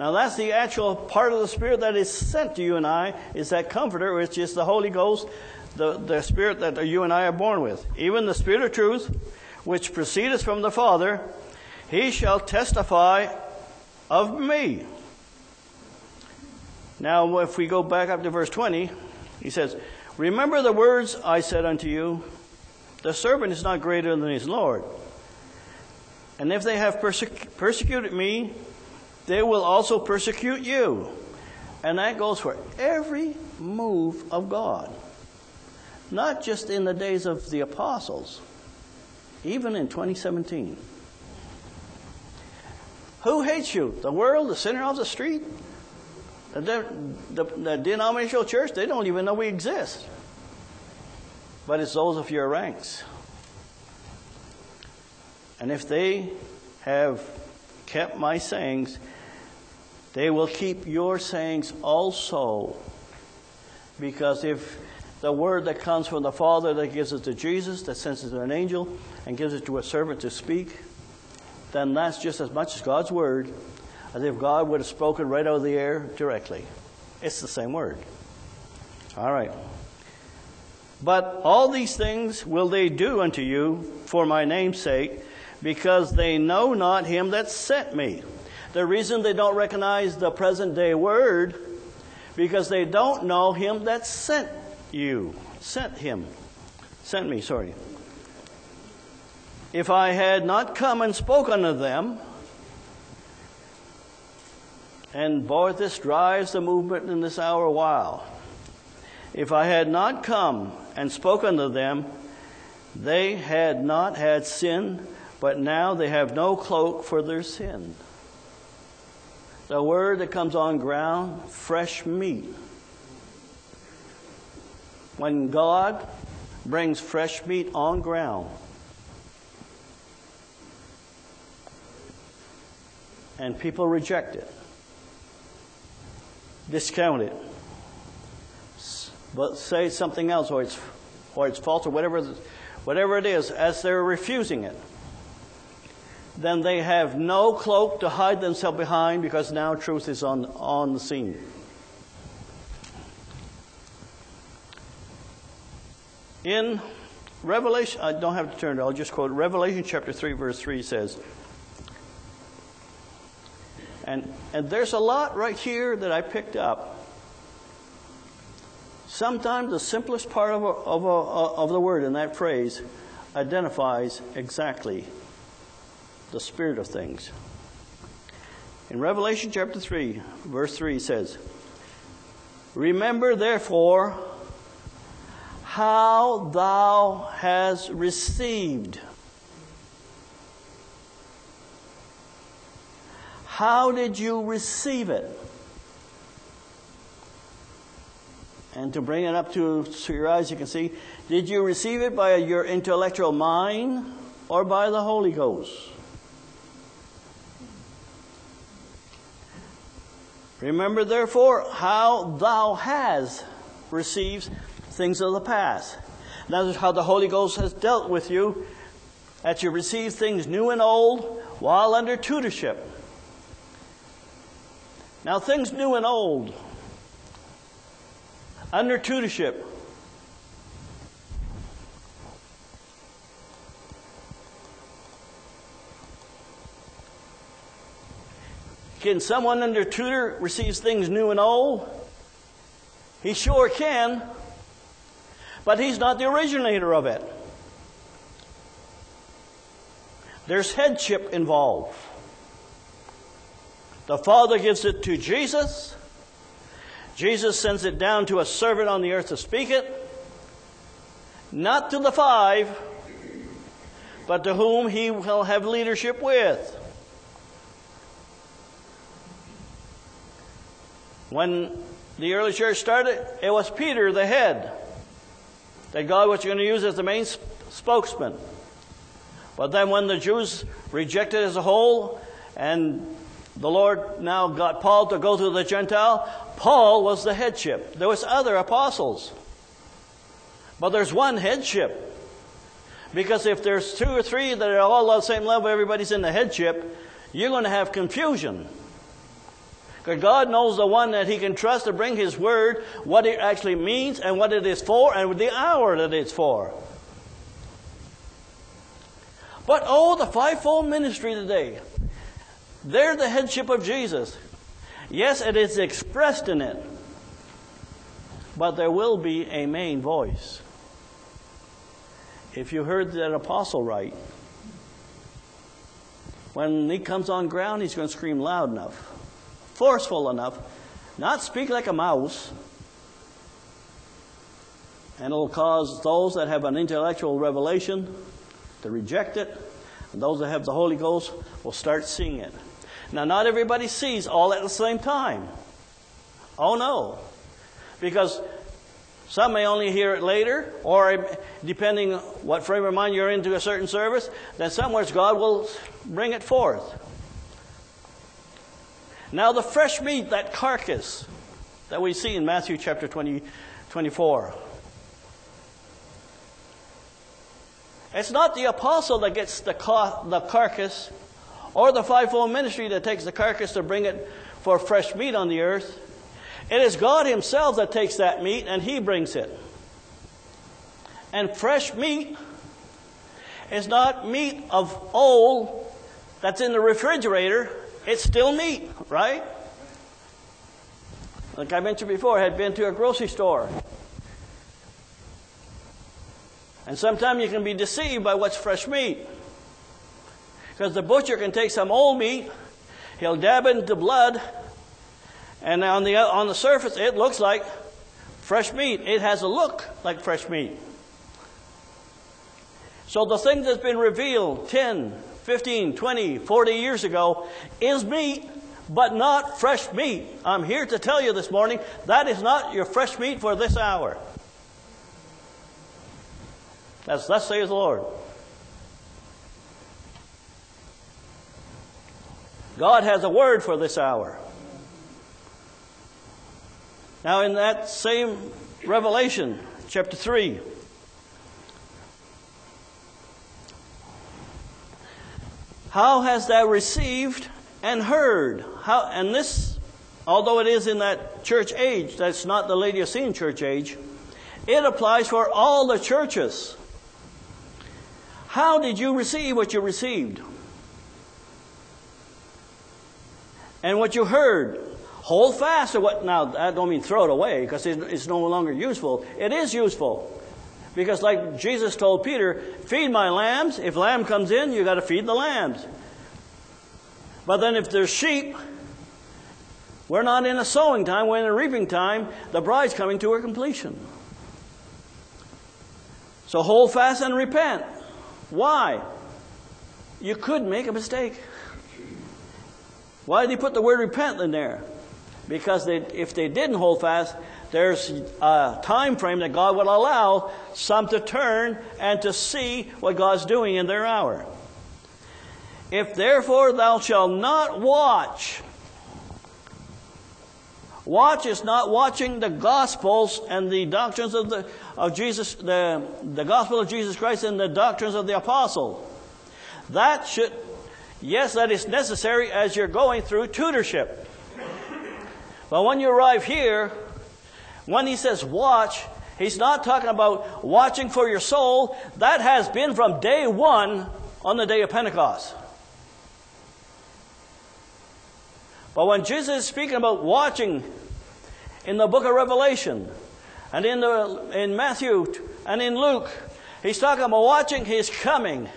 Now that's the actual part of the Spirit that is sent to you and I, is that Comforter, which is the Holy Ghost, the, the Spirit that you and I are born with. Even the Spirit of truth, which proceedeth from the Father, he shall testify of me. Now, if we go back up to verse 20, he says, Remember the words I said unto you, the servant is not greater than his Lord. And if they have persec- persecuted me, they will also persecute you. And that goes for every move of God. Not just in the days of the apostles, even in 2017. Who hates you? The world, the sinner off the street? The, the, the, denominational church, they don't even know we exist. But it's those of your ranks. And if they have kept my sayings, they will keep your sayings also. Because if the word that comes from the Father that gives it to Jesus, that sends it to an angel, and gives it to a servant to speak, then that's just as much as God's word as if God would have spoken right out of the air directly. It's the same word. All right. But all these things will they do unto you for my name's sake, because they know not him that sent me. The reason they don't recognize the present day word, because they don't know him that sent you. Sent him. Sent me, sorry. If I had not come and spoken unto them, and boy, this drives the movement in this hour while. If I had not come and spoken to them, they had not had sin, but now they have no cloak for their sin. The word that comes on ground, fresh meat. When God brings fresh meat on ground, and people reject it, discount it, but say something else, or it's, or it's false, or whatever, whatever it is, as they're refusing it, then they have no cloak to hide themselves behind because now truth is on, on the scene. In Revelation, I don't have to turn it, I'll just quote Revelation chapter 3, verse 3 says, and, and there's a lot right here that I picked up. Sometimes the simplest part of, a, of, a, of the word in that phrase identifies exactly the spirit of things. In Revelation chapter 3, verse 3 says, Remember therefore how thou hast received. How did you receive it? And to bring it up to, to your eyes, you can see, did you receive it by your intellectual mind or by the Holy Ghost? Remember, therefore, how thou hast received things of the past. That is how the Holy Ghost has dealt with you, that you receive things new and old while under tutorship. Now, things new and old, under tutorship, Can someone under tutor receive things new and old? He sure can, but he's not the originator of it. There's headship involved. The Father gives it to Jesus. Jesus sends it down to a servant on the earth to speak it. Not to the five, but to whom he will have leadership with. When the early church started, it was Peter, the head, that God was going to use as the main spokesman. But then when the Jews rejected as a whole, and the Lord now got Paul to go to the Gentile, Paul was the headship. There was other apostles. But there's one headship. Because if there's two or three that are all on the same level, everybody's in the headship, you're going to have confusion. Because God knows the one that He can trust to bring His word, what it actually means, and what it is for, and the hour that it's for. But oh, the fivefold ministry today. They're the headship of Jesus. Yes, it is expressed in it, but there will be a main voice. If you heard that apostle right, when he comes on ground, he's going to scream loud enough, forceful enough, not speak like a mouse, and it'll cause those that have an intellectual revelation to reject it, and those that have the Holy Ghost will start seeing it. Now, not everybody sees all at the same time. Oh no. Because some may only hear it later, or depending what frame of mind you're into a certain service, then somewhere God will bring it forth. Now, the fresh meat, that carcass that we see in Matthew chapter 20, 24. It's not the apostle that gets the, the carcass or the fivefold ministry that takes the carcass to bring it for fresh meat on the earth. It is God Himself that takes that meat and He brings it. And fresh meat is not meat of old that's in the refrigerator, it's still meat, right? Like I mentioned before, I had been to a grocery store. And sometimes you can be deceived by what's fresh meat. Because the butcher can take some old meat, he'll dab it into blood, and on the, on the surface it looks like fresh meat. It has a look like fresh meat. So the thing that's been revealed 10, 15, 20, 40 years ago is meat, but not fresh meat. I'm here to tell you this morning that is not your fresh meat for this hour. That's thus says the Lord. God has a word for this hour. Now, in that same Revelation, chapter 3, how hast thou received and heard? How, and this, although it is in that church age, that's not the Laodicean church age, it applies for all the churches. How did you receive what you received? And what you heard. Hold fast to what, now, I don't mean throw it away because it's no longer useful. It is useful. Because, like Jesus told Peter, feed my lambs. If lamb comes in, you got to feed the lambs. But then, if there's sheep We're not in a sowing time, we're in a reaping time. The bride's coming to her completion. So hold fast and repent. Why? You could make a mistake. Why did he put the word repent in there? Because they, if they didn't hold fast, there's a time frame that God will allow some to turn and to see what God's doing in their hour. If therefore thou shalt not watch, watch is not watching the gospels and the doctrines of the of Jesus, the, the gospel of Jesus Christ and the doctrines of the apostle. That should, yes, that is necessary as you're going through tutorship. But when you arrive here, when he says watch, he's not talking about watching for your soul. That has been from day one on the day of Pentecost. But when Jesus is speaking about watching in the book of Revelation and in, the, in Matthew and in Luke, he's talking about watching his coming.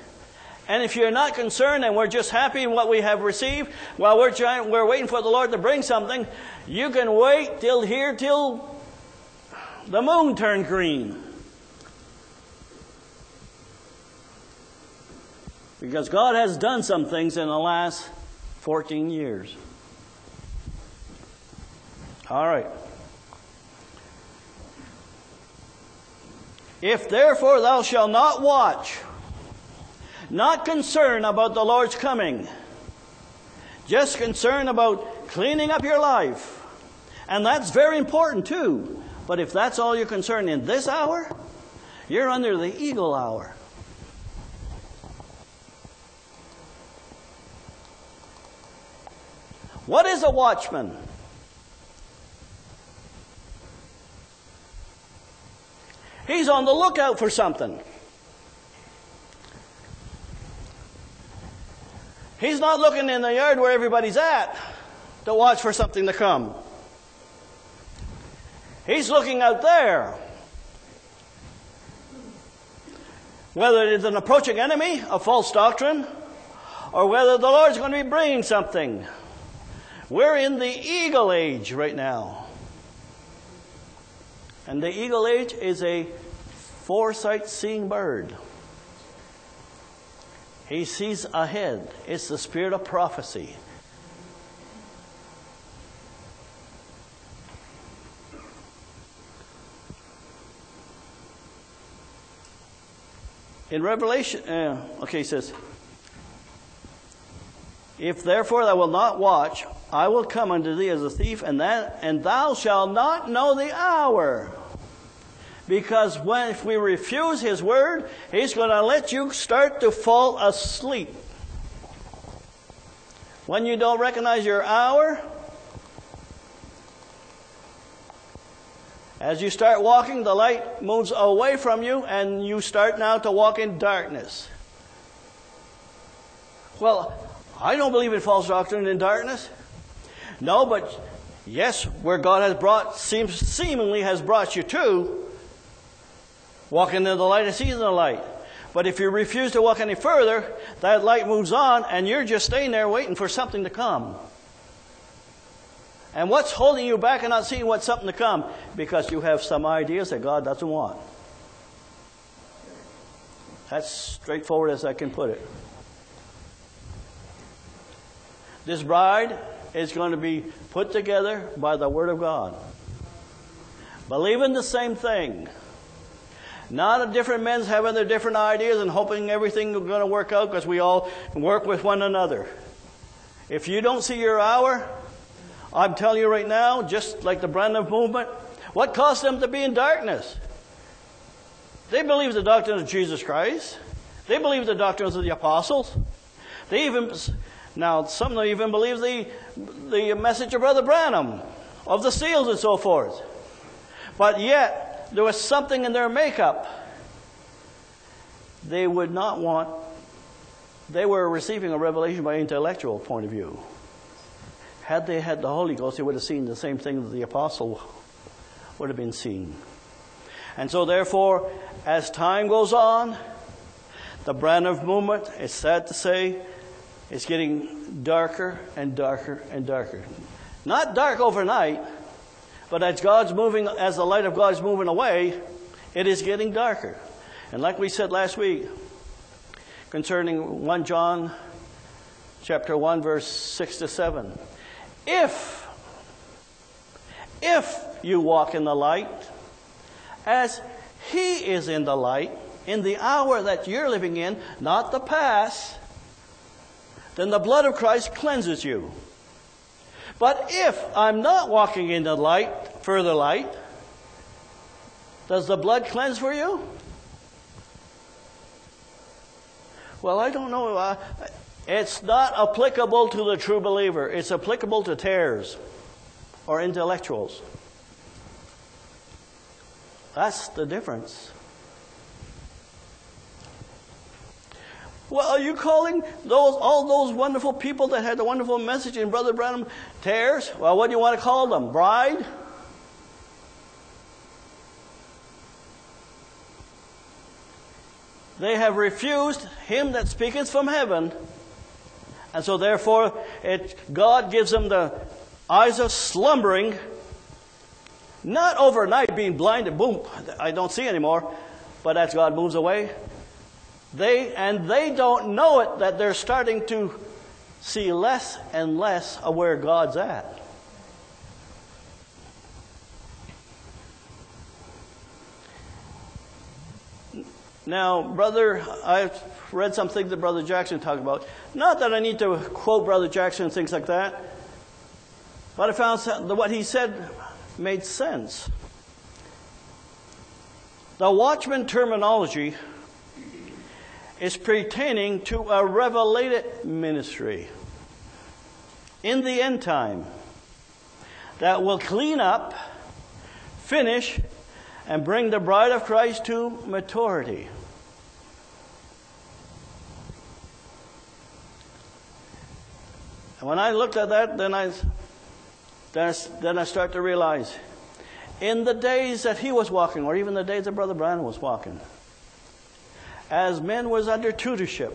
And if you're not concerned and we're just happy in what we have received, while we're, trying, we're waiting for the Lord to bring something, you can wait till here till the moon turned green. Because God has done some things in the last 14 years. All right. If therefore thou shalt not watch, not concerned about the Lord's coming, just concerned about cleaning up your life, and that's very important too. But if that's all you're concerned in this hour, you're under the eagle hour. What is a watchman? He's on the lookout for something. He's not looking in the yard where everybody's at to watch for something to come. He's looking out there. Whether it's an approaching enemy, a false doctrine, or whether the Lord's going to be bringing something. We're in the eagle age right now. And the eagle age is a foresight seeing bird. He sees ahead. It's the spirit of prophecy. In Revelation, uh, okay, he says, If therefore thou wilt not watch, I will come unto thee as a thief, and, that, and thou shalt not know the hour. Because when, if we refuse his word, he's going to let you start to fall asleep. When you don't recognize your hour, as you start walking, the light moves away from you, and you start now to walk in darkness. Well, I don't believe in false doctrine in darkness. No, but yes, where God has brought, seems, seemingly has brought you to, walk into the light and see the light. But if you refuse to walk any further, that light moves on and you're just staying there waiting for something to come. And what's holding you back and not seeing what's something to come? Because you have some ideas that God doesn't want. That's straightforward as I can put it. This bride is going to be put together by the Word of God. Believing the same thing. Not a different men's having their different ideas and hoping everything is going to work out because we all work with one another. If you don't see your hour, I'm telling you right now, just like the Branham movement, what caused them to be in darkness? They believe the doctrine of Jesus Christ. They believe the doctrines of the apostles. They even, now some of them even believe the, the message of Brother Branham, of the seals and so forth. But yet, there was something in their makeup they would not want. They were receiving a revelation by intellectual point of view. Had they had the Holy Ghost, they would have seen the same thing that the apostle would have been seeing. And so, therefore, as time goes on, the Branham movement, it's sad to say, is getting darker and darker and darker. Not dark overnight, but as God's moving, as the light of God is moving away, it is getting darker. And like we said last week concerning 1 John chapter 1 verse 6 to 7. If if you walk in the light as he is in the light in the hour that you're living in, not the past, then the blood of Christ cleanses you. But if I'm not walking in the light, further light, does the blood cleanse for you? Well, I don't know. Uh, it's not applicable to the true believer. It's applicable to tares or intellectuals. That's the difference. Well, are you calling those all those wonderful people that had the wonderful message in Brother Branham Tares? Well, what do you want to call them? Bride? They have refused him that speaketh from heaven. And so therefore it, God gives them the eyes of slumbering, not overnight being blinded, boom, I don't see anymore, but as God moves away, they, and they don't know it that they're starting to see less and less of where God's at. Now, brother, I've read something that Brother Jackson talked about. Not that I need to quote Brother Jackson and things like that, but I found that what he said made sense. The watchman terminology is pertaining to a revelated ministry in the end time that will clean up, finish, and bring the bride of Christ to maturity. And when I looked at that, then I, then I, then I start to realize in the days that he was walking, or even the days that Brother Branham was walking, as men was under tutorship,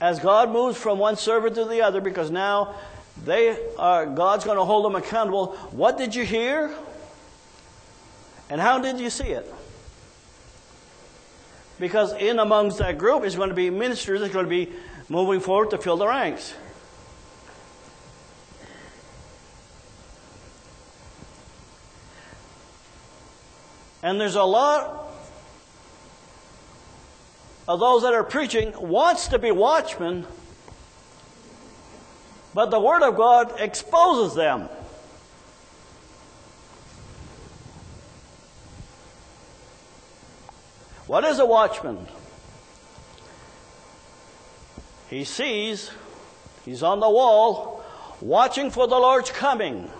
as God moves from one servant to the other, because now they are, God's going to hold them accountable. What did you hear? And how did you see it? Because in amongst that group is going to be ministers that's going to be moving forward to fill the ranks. And there's a lot of those that are preaching wants to be watchmen but the Word of God exposes them. What is a watchman? He sees, he's on the wall, watching for the Lord's coming.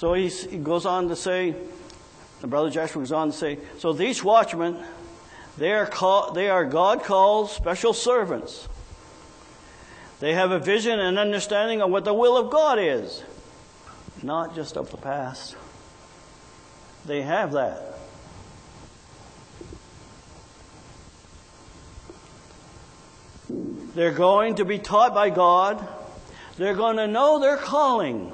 So he goes on to say, Brother Joshua goes on to say, so these watchmen, they are, call, they are God called special servants. They have a vision and understanding of what the will of God is, not just of the past. They have that. They're going to be taught by God. They're going to know their calling.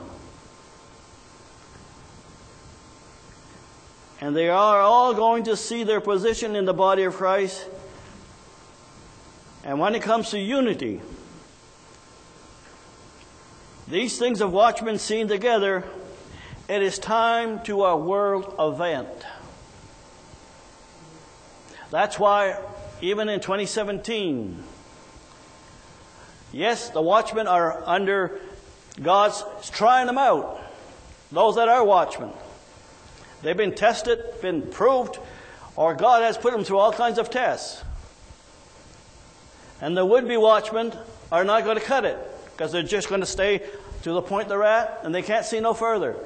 And they are all going to see their position in the body of Christ. And when it comes to unity, these things of watchmen seen together, it is time to a world event. That's why, even in 2017, yes, the watchmen are under God's trying them out. Those that are watchmen. They've been tested, been proved, or God has put them through all kinds of tests. And the would be watchmen are not going to cut it because they're just going to stay to the point they're at and they can't see no further.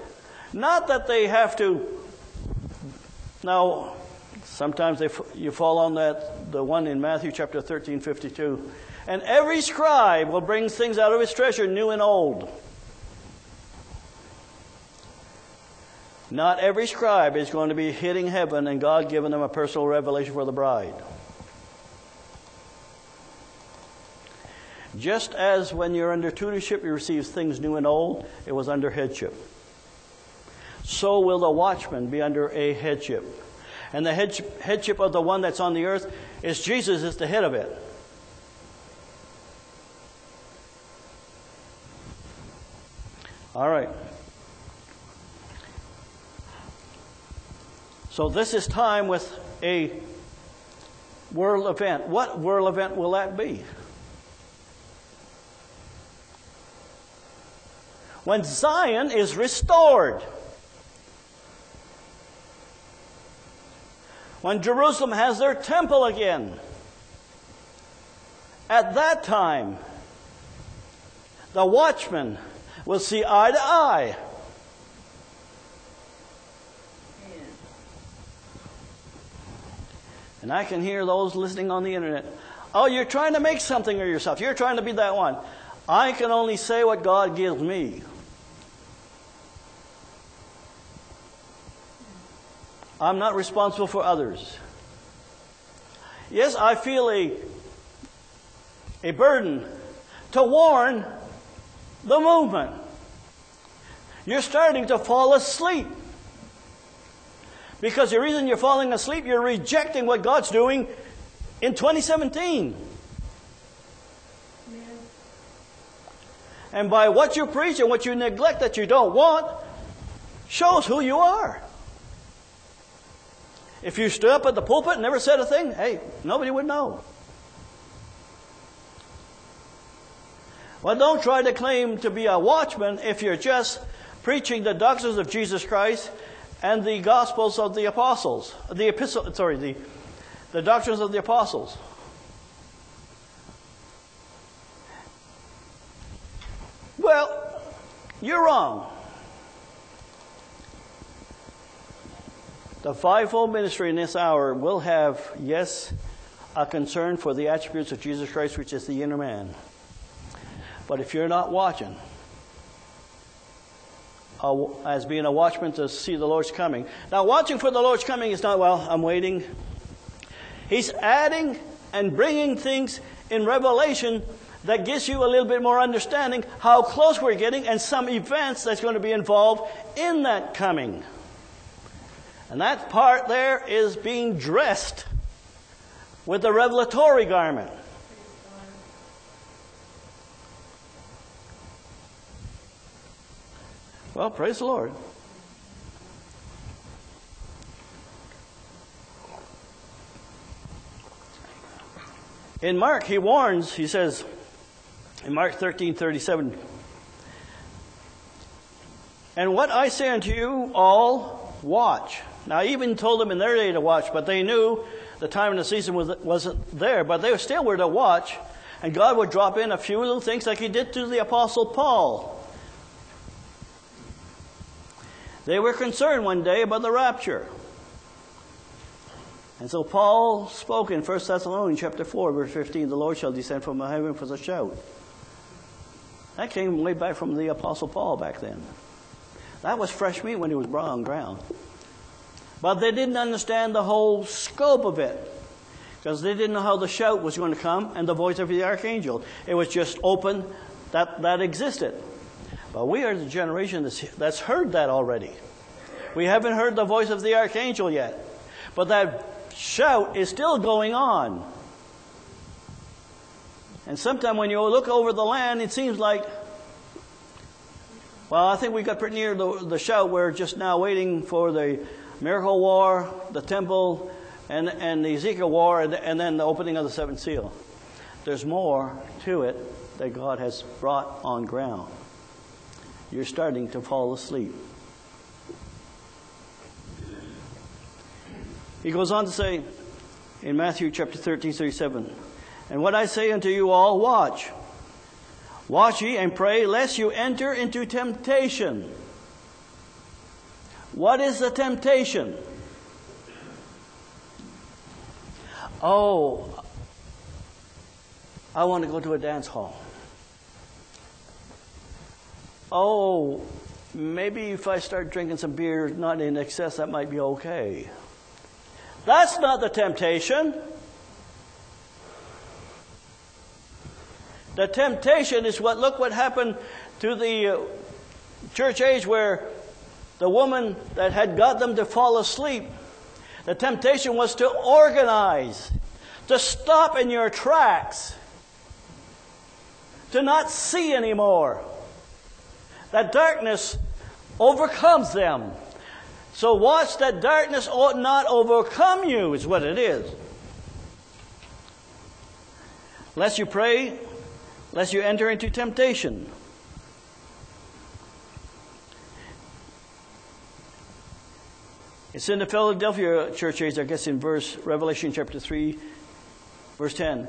Not that they have to. Now, sometimes they, you fall on that, the one in Matthew chapter 13, 52. And every scribe will bring things out of his treasure, new and old. Not every scribe is going to be hitting heaven and God giving them a personal revelation for the bride. Just as when you're under tutorship, you receive things new and old, it was under headship. So will the watchman be under a headship. And the headship, headship of the one that's on the earth is Jesus, is the head of it. All right. So this is time with a world event. What world event will that be? When Zion is restored. When Jerusalem has their temple again. At that time, the watchmen will see eye to eye. And I can hear those listening on the internet. Oh, you're trying to make something of yourself. You're trying to be that one. I can only say what God gives me. I'm not responsible for others. Yes, I feel a, a burden to warn the movement. You're starting to fall asleep. Because the reason you're falling asleep, you're rejecting what God's doing in 2017. And by what you preach and what you neglect that you don't want, shows who you are. If you stood up at the pulpit and never said a thing, hey, nobody would know. Well, don't try to claim to be a watchman if you're just preaching the doctrines of Jesus Christ and the Gospels of the Apostles, the epistle, sorry, the, the doctrines of the Apostles. Well, you're wrong. The fivefold ministry in this hour will have, yes, a concern for the attributes of Jesus Christ, which is the inner man. But if you're not watching, as being a watchman to see the Lord's coming. Now, watching for the Lord's coming is not, well, I'm waiting. He's adding and bringing things in Revelation that gives you a little bit more understanding how close we're getting and some events that's going to be involved in that coming. And that part there is being dressed with the revelatory garment. Well, praise the Lord. In Mark, he warns, he says, in Mark 13 37, and what I say unto you all, watch. Now, he even told them in their day to watch, but they knew the time and the season was, wasn't there, but they still were to watch, and God would drop in a few little things like he did to the Apostle Paul. They were concerned one day about the rapture. And so Paul spoke in 1 Thessalonians chapter 4, verse 15, the Lord shall descend from heaven with a shout. That came way back from the Apostle Paul back then. That was fresh meat when he was brought on ground. But they didn't understand the whole scope of it. Because they didn't know how the shout was going to come and the voice of the archangel. It was just open that, that existed. But we are the generation that's, that's heard that already. We haven't heard the voice of the archangel yet. But that shout is still going on. And sometimes when you look over the land, it seems like, well, I think we got pretty near the, the shout. We're just now waiting for the miracle war, the temple, and, and the Ezekiel war, and, and then the opening of the seventh seal. There's more to it that God has brought on ground you're starting to fall asleep. He goes on to say in Matthew chapter 13, 37, And what I say unto you all, watch. Watch ye and pray, lest you enter into temptation. What is the temptation? Oh, I want to go to a dance hall. Oh, maybe if I start drinking some beer, not in excess, that might be okay. That's not the temptation. The temptation is what, look what happened to the uh, church age where the woman that had got them to fall asleep, the temptation was to organize, to stop in your tracks, to not see anymore. That darkness overcomes them. So watch that darkness ought not overcome you, is what it is. Lest you pray, lest you enter into temptation. It's in the Philadelphia church age, I guess in verse Revelation chapter 3, verse 10.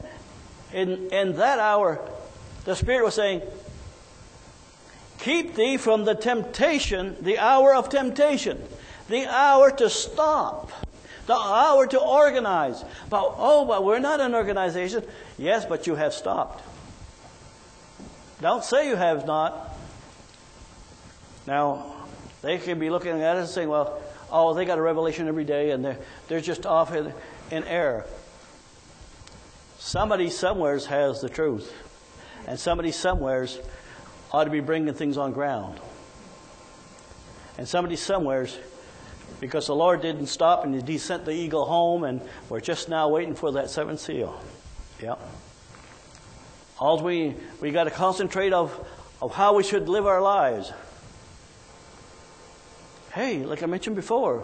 In, in that hour, the Spirit was saying, Keep thee from the temptation, the hour of temptation, the hour to stop, the hour to organize. But, oh, but we're not an organization. Yes, but you have stopped. Don't say you have not. Now, they can be looking at it and saying, well, oh, they got a revelation every day and they're, they're just off in, in error. Somebody somewheres has the truth. And somebody somewheres ought to be bringing things on ground. And somebody somewheres, because the Lord didn't stop and He sent the eagle home, and we're just now waiting for that seventh seal. Yep. All we we got to concentrate of of how we should live our lives. Hey, like I mentioned before,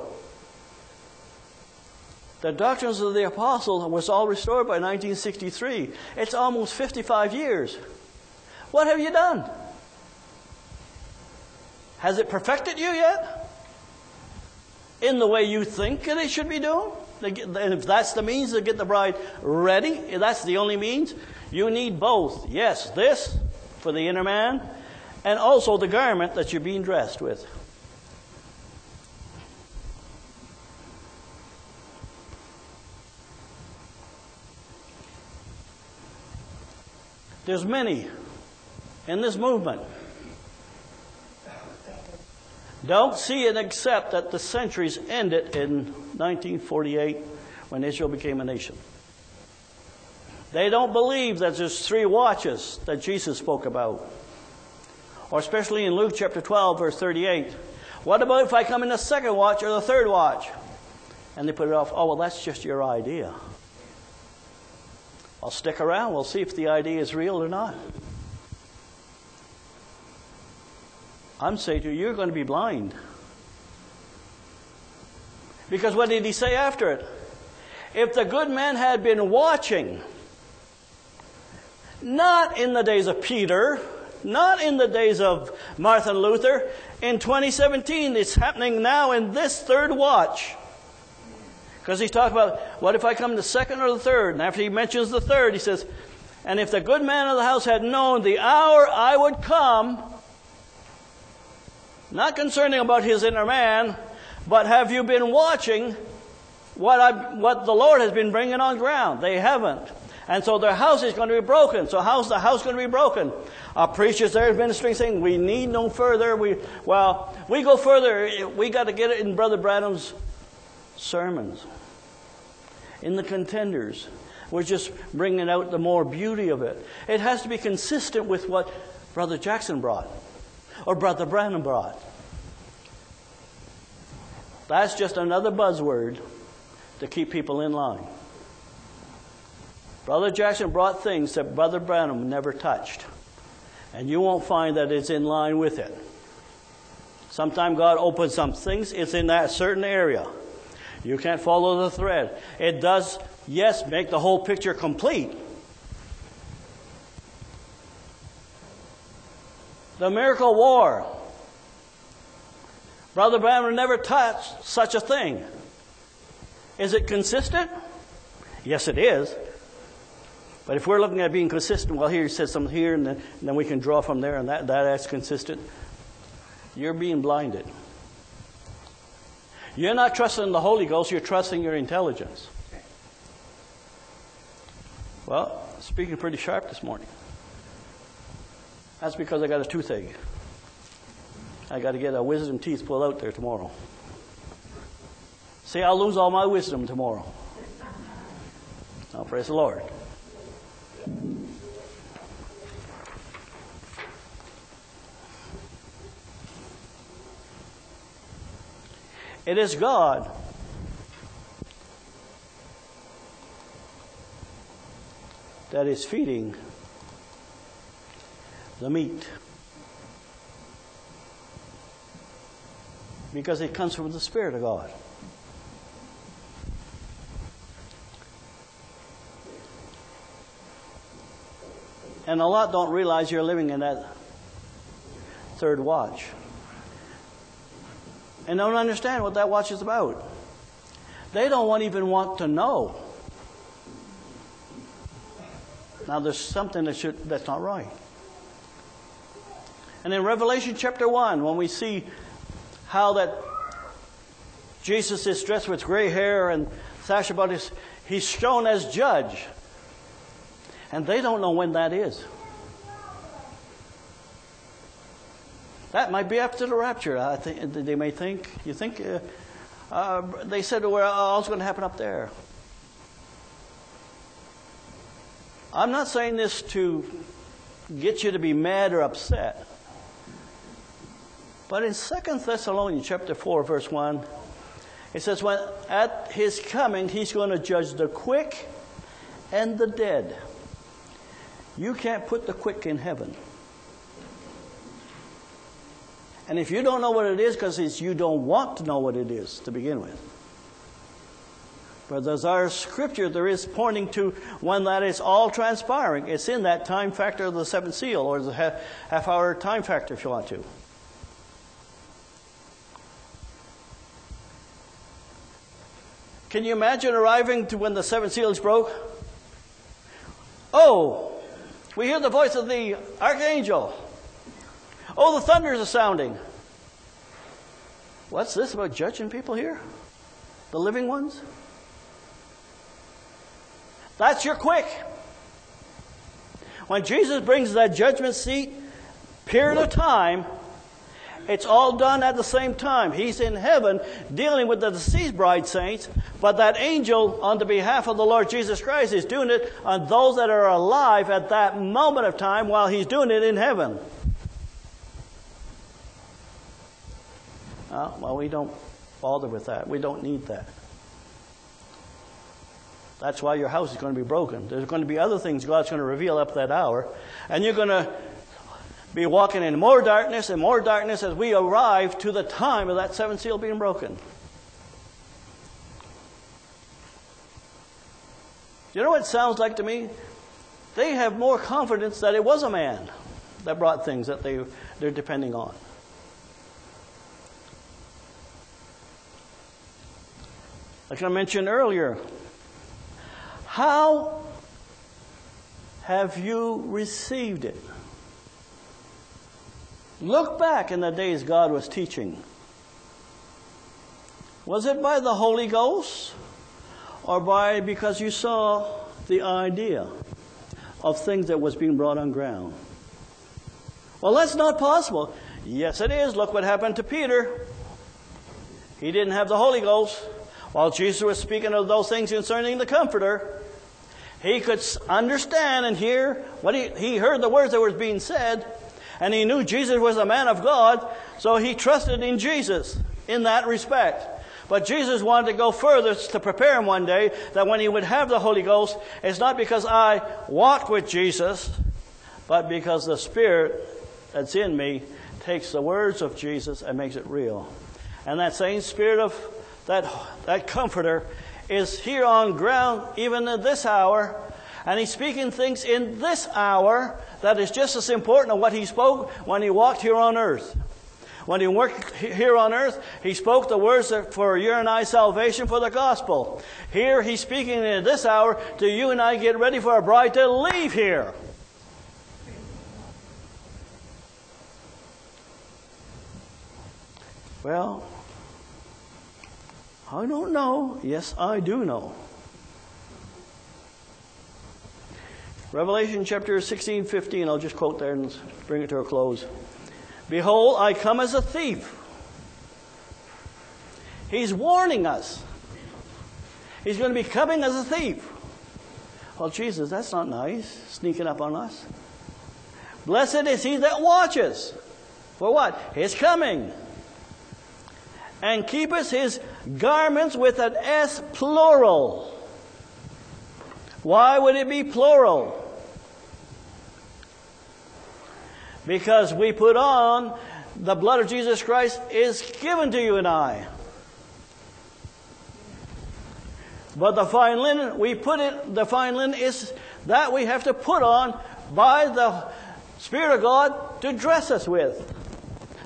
the doctrines of the apostles was all restored by 1963. It's almost 55 years. What have you done? Has it perfected you yet? In the way you think that it should be doing? And if that's the means to get the bride ready, if that's the only means, you need both. Yes, this for the inner man, and also the garment that you're being dressed with. There's many in this movement. Don't see and accept that the centuries ended in 1948 when Israel became a nation. They don't believe that there's three watches that Jesus spoke about. Or especially in Luke chapter 12, verse 38. What about if I come in the second watch or the third watch? And they put it off. Oh, well, that's just your idea. I'll stick around. We'll see if the idea is real or not. I'm saying to you, you're going to be blind. Because what did he say after it? If the good man had been watching, not in the days of Peter, not in the days of Martin Luther, in 2017, it's happening now in this third watch. Because he's talking about, what if I come the second or the third? And after he mentions the third, he says, And if the good man of the house had known the hour I would come, not concerning about his inner man, but have you been watching what, I, what the Lord has been bringing on ground? They haven't. And so their house is going to be broken. So how's the house going to be broken? A preacher's there ministering saying, we need no further. We, well, we go further. We got to get it in Brother Branham's sermons. In the contenders. We're just bringing out the more beauty of it. It has to be consistent with what Brother Jackson brought or Brother Branham brought. That's just another buzzword to keep people in line. Brother Jackson brought things that Brother Branham never touched. And you won't find that it's in line with it. Sometimes God opens some things, it's in that certain area. You can't follow the thread. It does, yes, make the whole picture complete. The miracle war. Brother Branham never touched such a thing. Is it consistent? Yes, it is. But if we're looking at being consistent, well, here he says something here, and then, and then we can draw from there, and that, that, that's consistent. You're being blinded. You're not trusting the Holy Ghost, you're trusting your intelligence. Well, speaking pretty sharp this morning. That's because I got a toothache. I got to get a wisdom teeth pulled out there tomorrow. See, I'll lose all my wisdom tomorrow. Now, praise the Lord. It is God that is feeding the meat. Because it comes from the Spirit of God. And a lot don't realize you're living in that third watch. And don't understand what that watch is about. They don't want, even want to know. Now there's something that should, that's not right. And in Revelation chapter 1, when we see how that Jesus is dressed with gray hair and sash about his, he's shown as judge. And they don't know when that is. That might be after the rapture. I think they may think. You think? Uh, uh, they said, "Well, all's going to happen up there." I'm not saying this to get you to be mad or upset. But in 2 Thessalonians chapter 4 verse 1 it says when at his coming he's going to judge the quick and the dead. You can't put the quick in heaven. And if you don't know what it is, because you don't want to know what it is to begin with. But there's our scripture there is pointing to when that is all transpiring. It's in that time factor of the seventh seal, or the half hour time factor if you want to. Can you imagine arriving to when the seven seals broke? Oh, we hear the voice of the archangel. Oh, the thunders are sounding. What's this about judging people here? The living ones? That's your quick. When Jesus brings that judgment seat, period of time, it's all done at the same time. He's in heaven dealing with the deceased bride saints, but that angel, on the behalf of the Lord Jesus Christ, is doing it on those that are alive at that moment of time while he's doing it in heaven. Uh, well, we don't bother with that. We don't need that. That's why your house is going to be broken. There's going to be other things God's going to reveal up that hour. And you're going to be walking in more darkness and more darkness as we arrive to the time of that seventh seal being broken. You know what it sounds like to me? They have more confidence that it was a man that brought things that they, they're depending on. Like I mentioned earlier, how have you received it? Look back in the days God was teaching. Was it by the Holy Ghost or by because you saw the idea of things that was being brought on ground? Well, that's not possible. Yes, it is. Look what happened to Peter. He didn't have the Holy Ghost. While Jesus was speaking of those things concerning the Comforter, he could understand and hear what he, he heard the words that were being said, and he knew Jesus was a man of God, so he trusted in Jesus in that respect. But Jesus wanted to go further to prepare him one day that when he would have the Holy Ghost, it's not because I walk with Jesus, but because the Spirit that's in me takes the words of Jesus and makes it real. And that same Spirit of that, that comforter is here on ground even at this hour. And he's speaking things in this hour that is just as important as what he spoke when he walked here on earth. When he worked here on earth, he spoke the words for your and I salvation for the gospel. Here he's speaking in this hour to you and I get ready for a bride to leave here. Well, I don't know. Yes, I do know. Revelation chapter 16, 15, I'll just quote there and bring it to a close. Behold, I come as a thief. He's warning us. He's going to be coming as a thief. Well, Jesus, that's not nice, sneaking up on us. Blessed is he that watches. For what? His coming. And keepeth his garments with an S plural. Why would it be plural? Because we put on the blood of Jesus Christ is given to you and I. But the fine linen, we put it, the fine linen is that we have to put on by the Spirit of God to dress us with.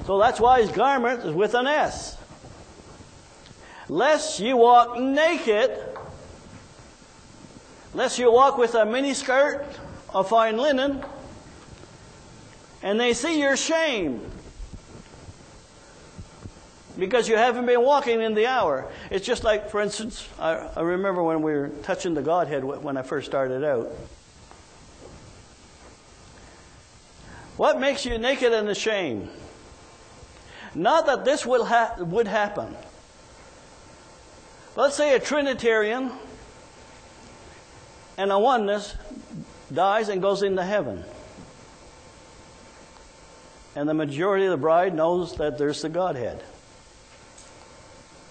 So that's why his garment is with an S. Lest you walk naked, lest you walk with a mini skirt of fine linen, and they see your shame because you haven't been walking in the hour. It's just like, for instance, I, I remember when we were touching the Godhead when I first started out. What makes you naked and ashamed? Not that this will ha- would happen. Let's say a Trinitarian and a oneness dies and goes into heaven. And the majority of the bride knows that there's the Godhead.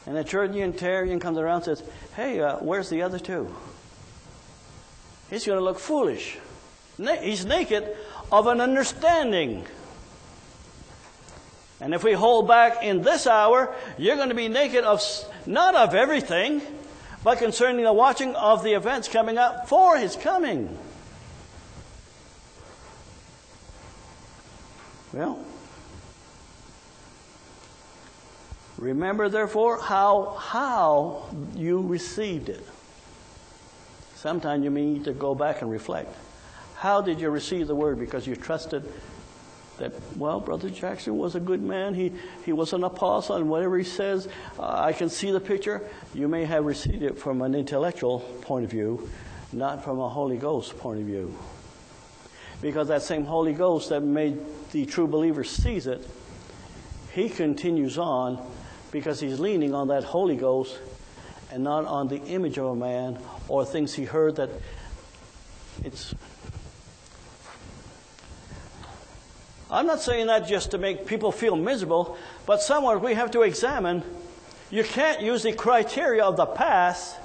And the Trinitarian comes around and says, Hey, uh, where's the other two? He's going to look foolish. Na- he's naked of an understanding. And if we hold back in this hour, you're going to be naked of not of everything, but concerning the watching of the events coming up for his coming. Well, remember therefore how how you received it. Sometimes you need to go back and reflect. How did you receive the word? Because you trusted that, well, Brother Jackson was a good man. He, he was an apostle, and whatever he says, uh, I can see the picture. You may have received it from an intellectual point of view, not from a Holy Ghost point of view. Because that same Holy Ghost that made the true believer sees it, he continues on because he's leaning on that Holy Ghost and not on the image of a man or things he heard that it's I'm not saying that just to make people feel miserable, but somewhere we have to examine. You can't use the criteria of the past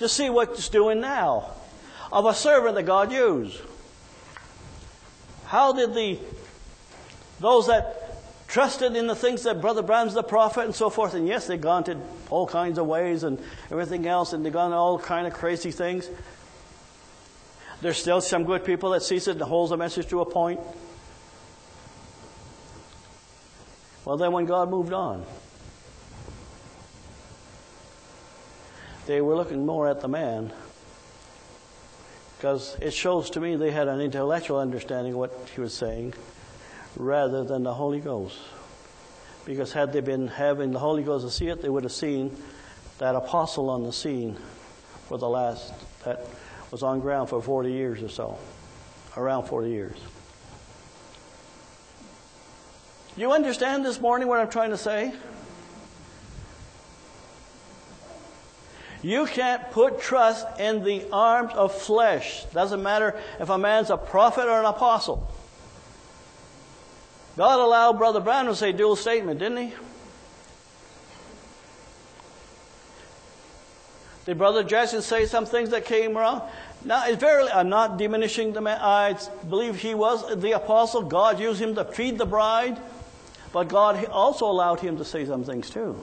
to see what it's doing now of a servant that God used. How did the those that trusted in the things that Brother Branham's the prophet and so forth, and yes, they've gone to all kinds of ways and everything else, and they've gone to all kind of crazy things. There's still some good people that sees it and holds the message to a point. Well, then when God moved on, they were looking more at the man because it shows to me they had an intellectual understanding of what he was saying rather than the Holy Ghost. Because had they been having the Holy Ghost to see it, they would have seen that apostle on the scene for the last, that was on ground for 40 years or so, around 40 years. You understand this morning what I'm trying to say? You can't put trust in the arms of flesh. Doesn't matter if a man's a prophet or an apostle. God allowed Brother Brown to say dual statement, didn't he? Did Brother Jackson say some things that came wrong? Now, it's very, I'm not diminishing the man. I believe he was the apostle. God used him to feed the bride. But God also allowed him to say some things too.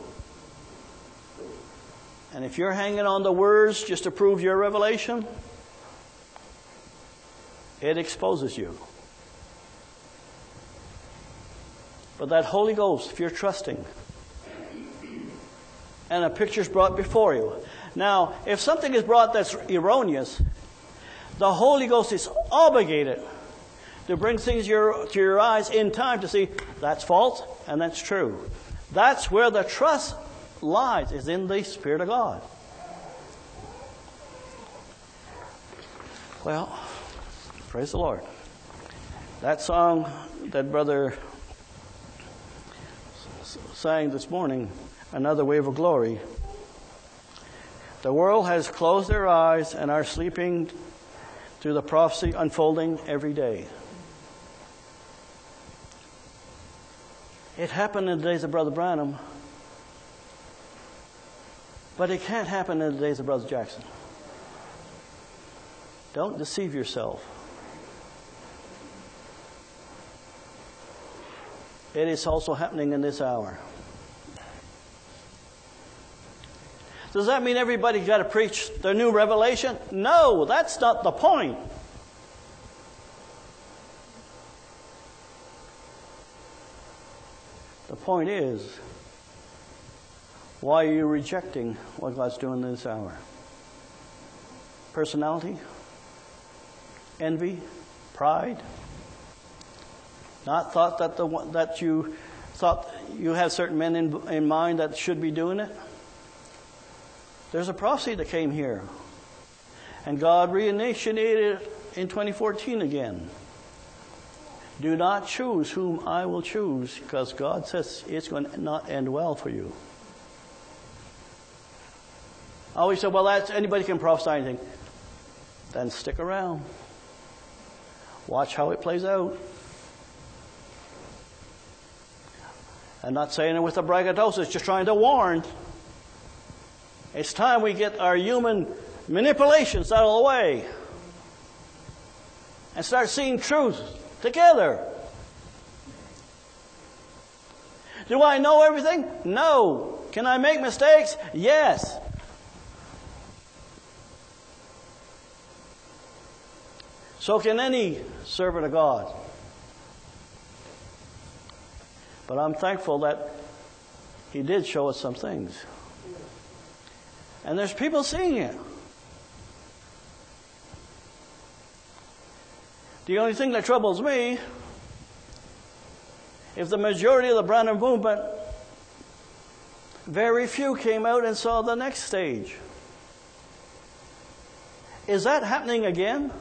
And if you're hanging on the words just to prove your revelation, it exposes you. But that Holy Ghost, if you're trusting, and a picture's brought before you. Now, if something is brought that's erroneous, the Holy Ghost is obligated to bring things to your, to your eyes in time to see that's false and that's true. That's where the trust lies, is in the Spirit of God. Well, praise the Lord. That song that Brother sang this morning, Another Wave of Glory. The world has closed their eyes and are sleeping to the prophecy unfolding every day. It happened in the days of Brother Branham, but it can't happen in the days of Brother Jackson. Don't deceive yourself. It is also happening in this hour. Does that mean everybody's got to preach the new revelation? No, that's not the point. The point is, why are you rejecting what God's doing this hour? Personality? Envy? Pride? Not thought that the that you thought you have certain men in, in mind that should be doing it. There's a prophecy that came here, and God reinitiated it in 2014 again. Do not choose whom I will choose, because God says it's going to not end well for you. I always say, well, that's anybody can prophesy anything. Then stick around. Watch how it plays out. I'm not saying it with a braggadocious, just trying to warn. It's time we get our human manipulations out of the way and start seeing truth together. Do I know everything? No. Can I make mistakes? Yes. So can any servant of God. But I'm thankful that He did show us some things. And there's people seeing it. The only thing that troubles me, if the majority of the Branham movement, very few came out and saw the next stage. Is that happening again?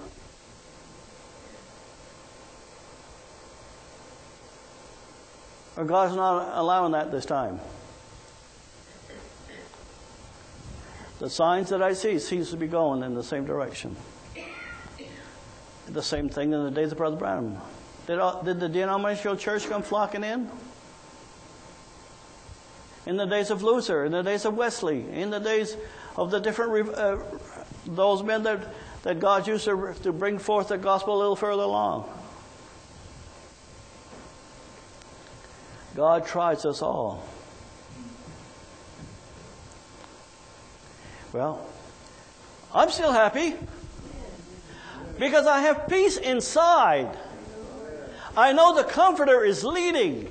Or God's not allowing that this time? The signs that I see seems to be going in the same direction. The same thing in the days of Brother Branham. Did, all, did the denominational church come flocking in? In the days of Luther, in the days of Wesley, in the days of the different, uh, those men that, that God used to, to bring forth the gospel a little further along. God tries us all. Well, I'm still happy because I have peace inside. I know the Comforter is leading.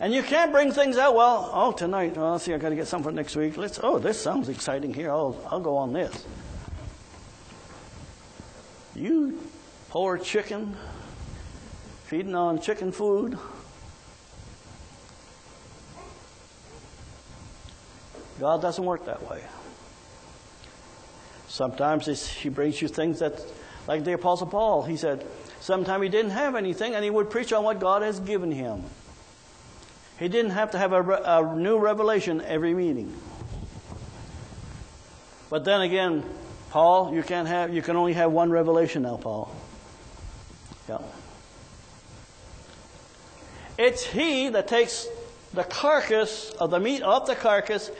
And you can't bring things out, well, oh, tonight, oh, let's see, I've got to get something for next week. Let's, oh, this sounds exciting here. I'll, I'll go on this. You poor chicken, feeding on chicken food. God doesn't work that way. Sometimes He brings you things that, like the Apostle Paul, he said, sometimes he didn't have anything and he would preach on what God has given him. He didn't have to have a, a new revelation every meeting. But then again, Paul, you can't have, you can only have one revelation now, Paul. Yeah. It's he that takes the carcass of the meat off the carcass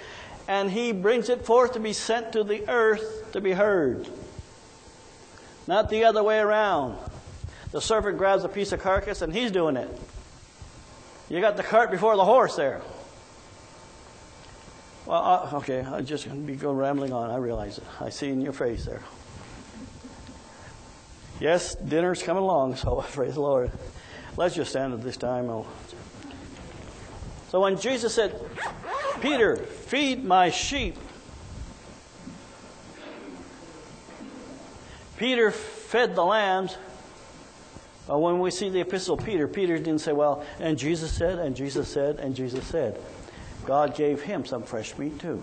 and he brings it forth to be sent to the earth to be heard. Not the other way around. The servant grabs a piece of carcass and he's doing it. You got the cart before the horse there. Well, uh, okay, I'm just going to be go rambling on. I realize it. I see in your face there. Yes, dinner's coming along, so [laughs] praise the Lord. Let's just stand at this time. I'll... So when Jesus said, Peter, feed my sheep. Peter fed the lambs. But when we see the epistle of Peter, Peter didn't say, well, and Jesus said, and Jesus said, and Jesus said. God gave him some fresh meat too.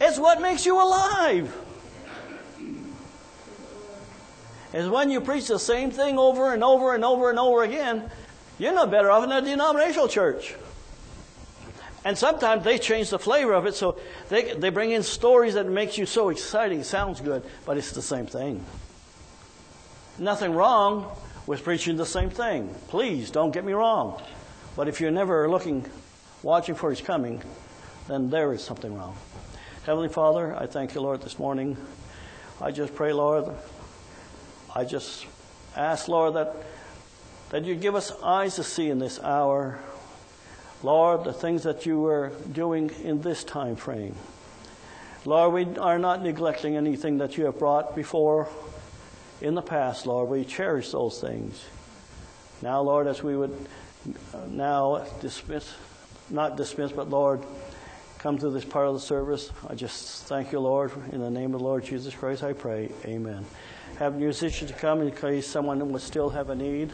It's what makes you alive. Is when you preach the same thing over and over and over and over again, you're no better off in a denominational church. And sometimes they change the flavor of it, so they, they bring in stories that makes you so exciting, sounds good, but it's the same thing. Nothing wrong with preaching the same thing. Please, don't get me wrong. But if you're never looking, watching for his coming, then there is something wrong. Heavenly Father, I thank you, Lord, this morning. I just pray, Lord, I just ask, Lord, that, that you give us eyes to see in this hour, Lord, the things that you are doing in this time frame. Lord, we are not neglecting anything that you have brought before in the past, Lord. We cherish those things. Now, Lord, as we would now dismiss, not dismiss, but Lord, come to this part of the service, I just thank you, Lord. In the name of the Lord Jesus Christ, I pray. Amen. Have musicians to come in case someone would still have a need.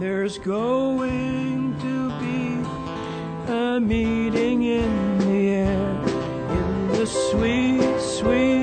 There's going to be a meeting in the air, in the sweet, sweet.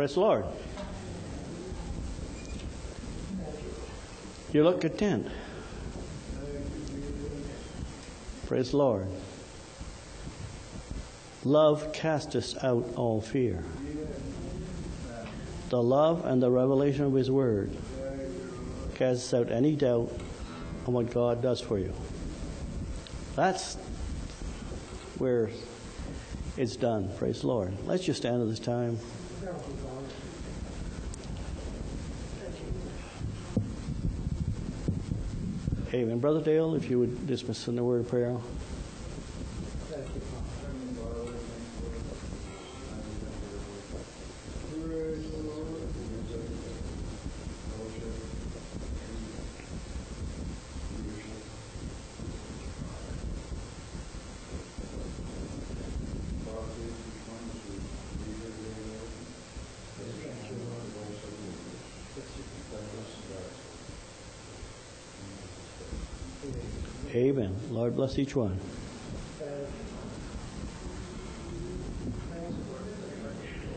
Praise the Lord. You look content. Praise the Lord. Love casteth out all fear. The love and the revelation of His Word casts out any doubt on what God does for you. That's where it's done. Praise the Lord. Let's just stand at this time. Amen. Brother Dale, if you would dismiss in the word of prayer. Lord bless each one.